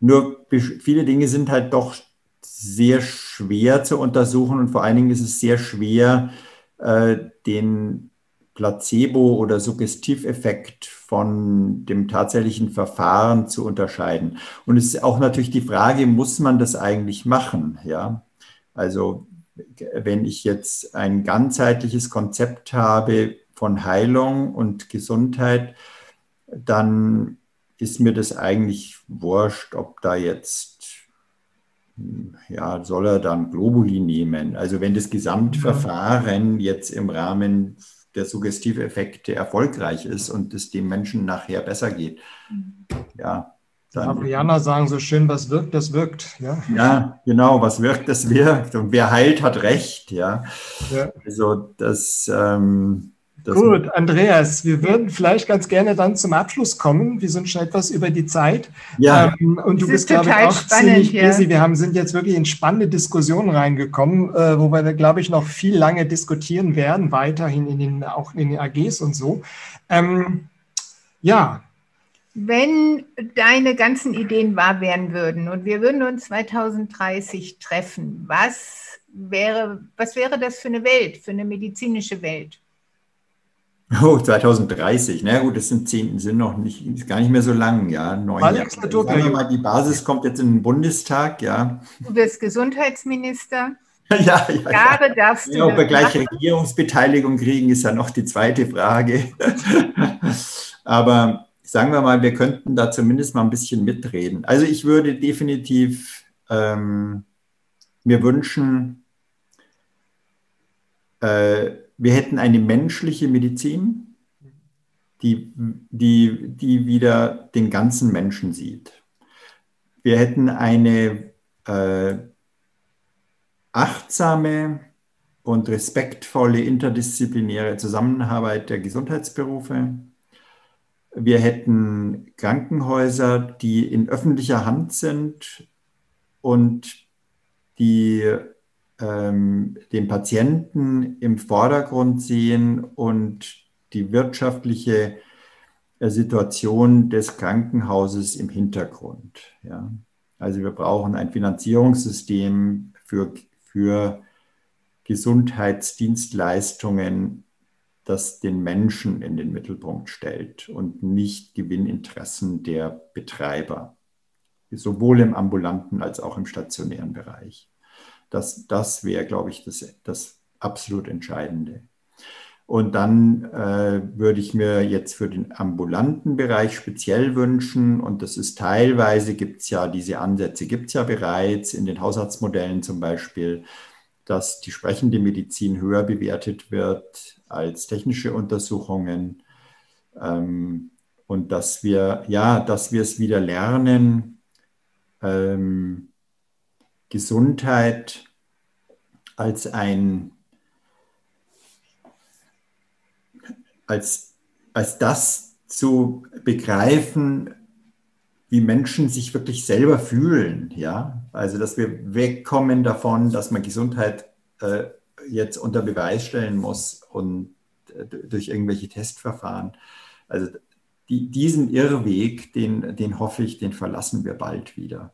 nur viele Dinge sind halt doch sehr schwer zu untersuchen und vor allen Dingen ist es sehr schwer, äh, den Placebo- oder Suggestiveffekt von dem tatsächlichen Verfahren zu unterscheiden. Und es ist auch natürlich die Frage, muss man das eigentlich machen? Ja, also wenn ich jetzt ein ganzheitliches Konzept habe von Heilung und Gesundheit, dann ist mir das eigentlich wurscht, ob da jetzt, ja, soll er dann Globuli nehmen? Also wenn das Gesamtverfahren jetzt im Rahmen der Suggestiveffekte erfolgreich ist und es dem Menschen nachher besser geht, ja, dann, Afrikaner sagen so schön, was wirkt, das wirkt. Ja? ja, genau, was wirkt, das wirkt. Und wer heilt, hat recht. Ja, ja. also das. Ähm, das Gut, Andreas, wir würden vielleicht ganz gerne dann zum Abschluss kommen. Wir sind schon etwas über die Zeit. Ja. Ähm, und du bist, glaube ich, auch spannend, ziemlich ja. busy. Wir haben, sind jetzt wirklich in spannende Diskussionen reingekommen, äh, wo wir, glaube ich, noch viel lange diskutieren werden, weiterhin in den, auch in den AGs und so. Ähm, ja, wenn deine ganzen Ideen wahr werden würden und wir würden uns 2030 treffen, was wäre, was wäre das für eine Welt, für eine medizinische Welt? <laughs> Oh, 2030, na gut, das sind zehn, sind noch nicht, ist gar nicht mehr so lang, ja, neun Jahre. Sagen wir mal, die Basis kommt jetzt in den Bundestag, ja. Du wirst Gesundheitsminister. <laughs> ja, ja, ja. darfst du. Ja, ob wir gleich Regierungsbeteiligung kriegen, ist ja noch die zweite Frage. <laughs> Aber sagen wir mal, wir könnten da zumindest mal ein bisschen mitreden. Also ich würde definitiv ähm, mir wünschen, äh, wir hätten eine menschliche Medizin, die, die, die wieder den ganzen Menschen sieht. Wir hätten eine äh, achtsame und respektvolle interdisziplinäre Zusammenarbeit der Gesundheitsberufe. Wir hätten Krankenhäuser, die in öffentlicher Hand sind und die ähm, den Patienten im Vordergrund sehen und die wirtschaftliche äh, Situation des Krankenhauses im Hintergrund. Ja. Also wir brauchen ein Finanzierungssystem für, für Gesundheitsdienstleistungen das den Menschen in den Mittelpunkt stellt und nicht Gewinninteressen der Betreiber, sowohl im ambulanten als auch im stationären Bereich. Das, das wäre, glaube ich, das, das absolut Entscheidende. Und dann äh, würde ich mir jetzt für den ambulanten Bereich speziell wünschen, und das ist teilweise, gibt es ja diese Ansätze, gibt es ja bereits in den Hausarztmodellen zum Beispiel, dass die sprechende Medizin höher bewertet wird als technische Untersuchungen ähm, und dass wir, ja, dass wir es wieder lernen, ähm, Gesundheit als ein, als, als das zu begreifen, wie Menschen sich wirklich selber fühlen, ja. Also, dass wir wegkommen davon, dass man Gesundheit äh, jetzt unter Beweis stellen muss und äh, durch irgendwelche Testverfahren. Also die, diesen Irrweg, den, den hoffe ich, den verlassen wir bald wieder.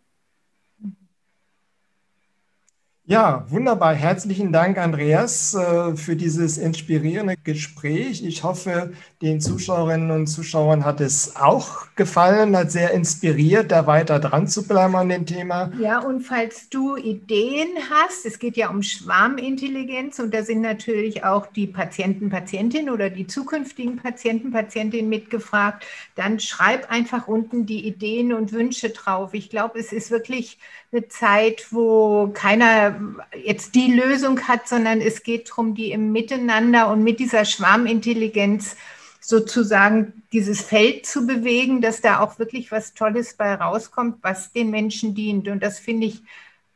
Ja, wunderbar. Herzlichen Dank, Andreas, äh, für dieses inspirierende Gespräch. Ich hoffe, den Zuschauerinnen und Zuschauern hat es auch gefallen, hat sehr inspiriert, da weiter dran zu bleiben an dem Thema. Ja, und falls du Ideen hast, es geht ja um Schwarmintelligenz und da sind natürlich auch die Patienten, Patientinnen oder die zukünftigen Patienten, Patientinnen mitgefragt, dann schreib einfach unten die Ideen und Wünsche drauf. Ich glaube, es ist wirklich eine Zeit, wo keiner jetzt die Lösung hat, sondern es geht darum, die im Miteinander und mit dieser Schwarmintelligenz sozusagen dieses Feld zu bewegen, dass da auch wirklich was Tolles bei rauskommt, was den Menschen dient. Und das finde ich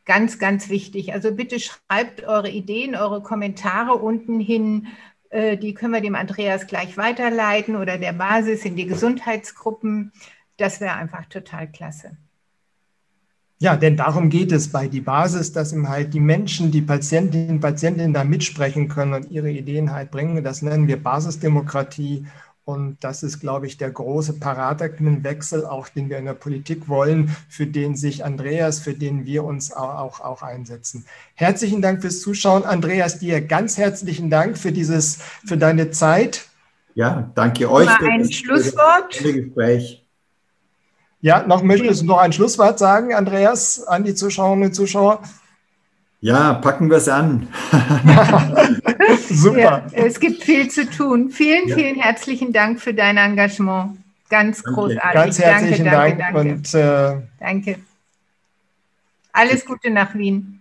ganz, ganz wichtig. Also bitte schreibt eure Ideen, eure Kommentare unten hin. Äh, die können wir dem Andreas gleich weiterleiten oder der Basis in die Gesundheitsgruppen. Das wäre einfach total klasse. Ja, denn darum geht es bei die Basis, dass eben halt die Menschen, die Patientinnen und Patientinnen da mitsprechen können und ihre Ideen halt bringen. Das nennen wir Basisdemokratie. Und das ist, glaube ich, der große Paradigmenwechsel, auch den wir in der Politik wollen, für den sich Andreas, für den wir uns auch, auch einsetzen. Herzlichen Dank fürs Zuschauen. Andreas, dir ganz herzlichen Dank für dieses, für deine Zeit Ja, danke euch. Mal ein Schlusswort. Gespräch. Ja, noch möchtest du noch ein Schlusswort sagen, Andreas, an die Zuschauerinnen und Zuschauer? Ja, packen wir es an. <laughs> Super. Ja, es gibt viel zu tun. Vielen, ja. vielen herzlichen Dank für dein Engagement. Ganz danke. großartig. Ganz herzlichen danke, Dank. Danke, und, äh, danke. Alles Gute nach Wien.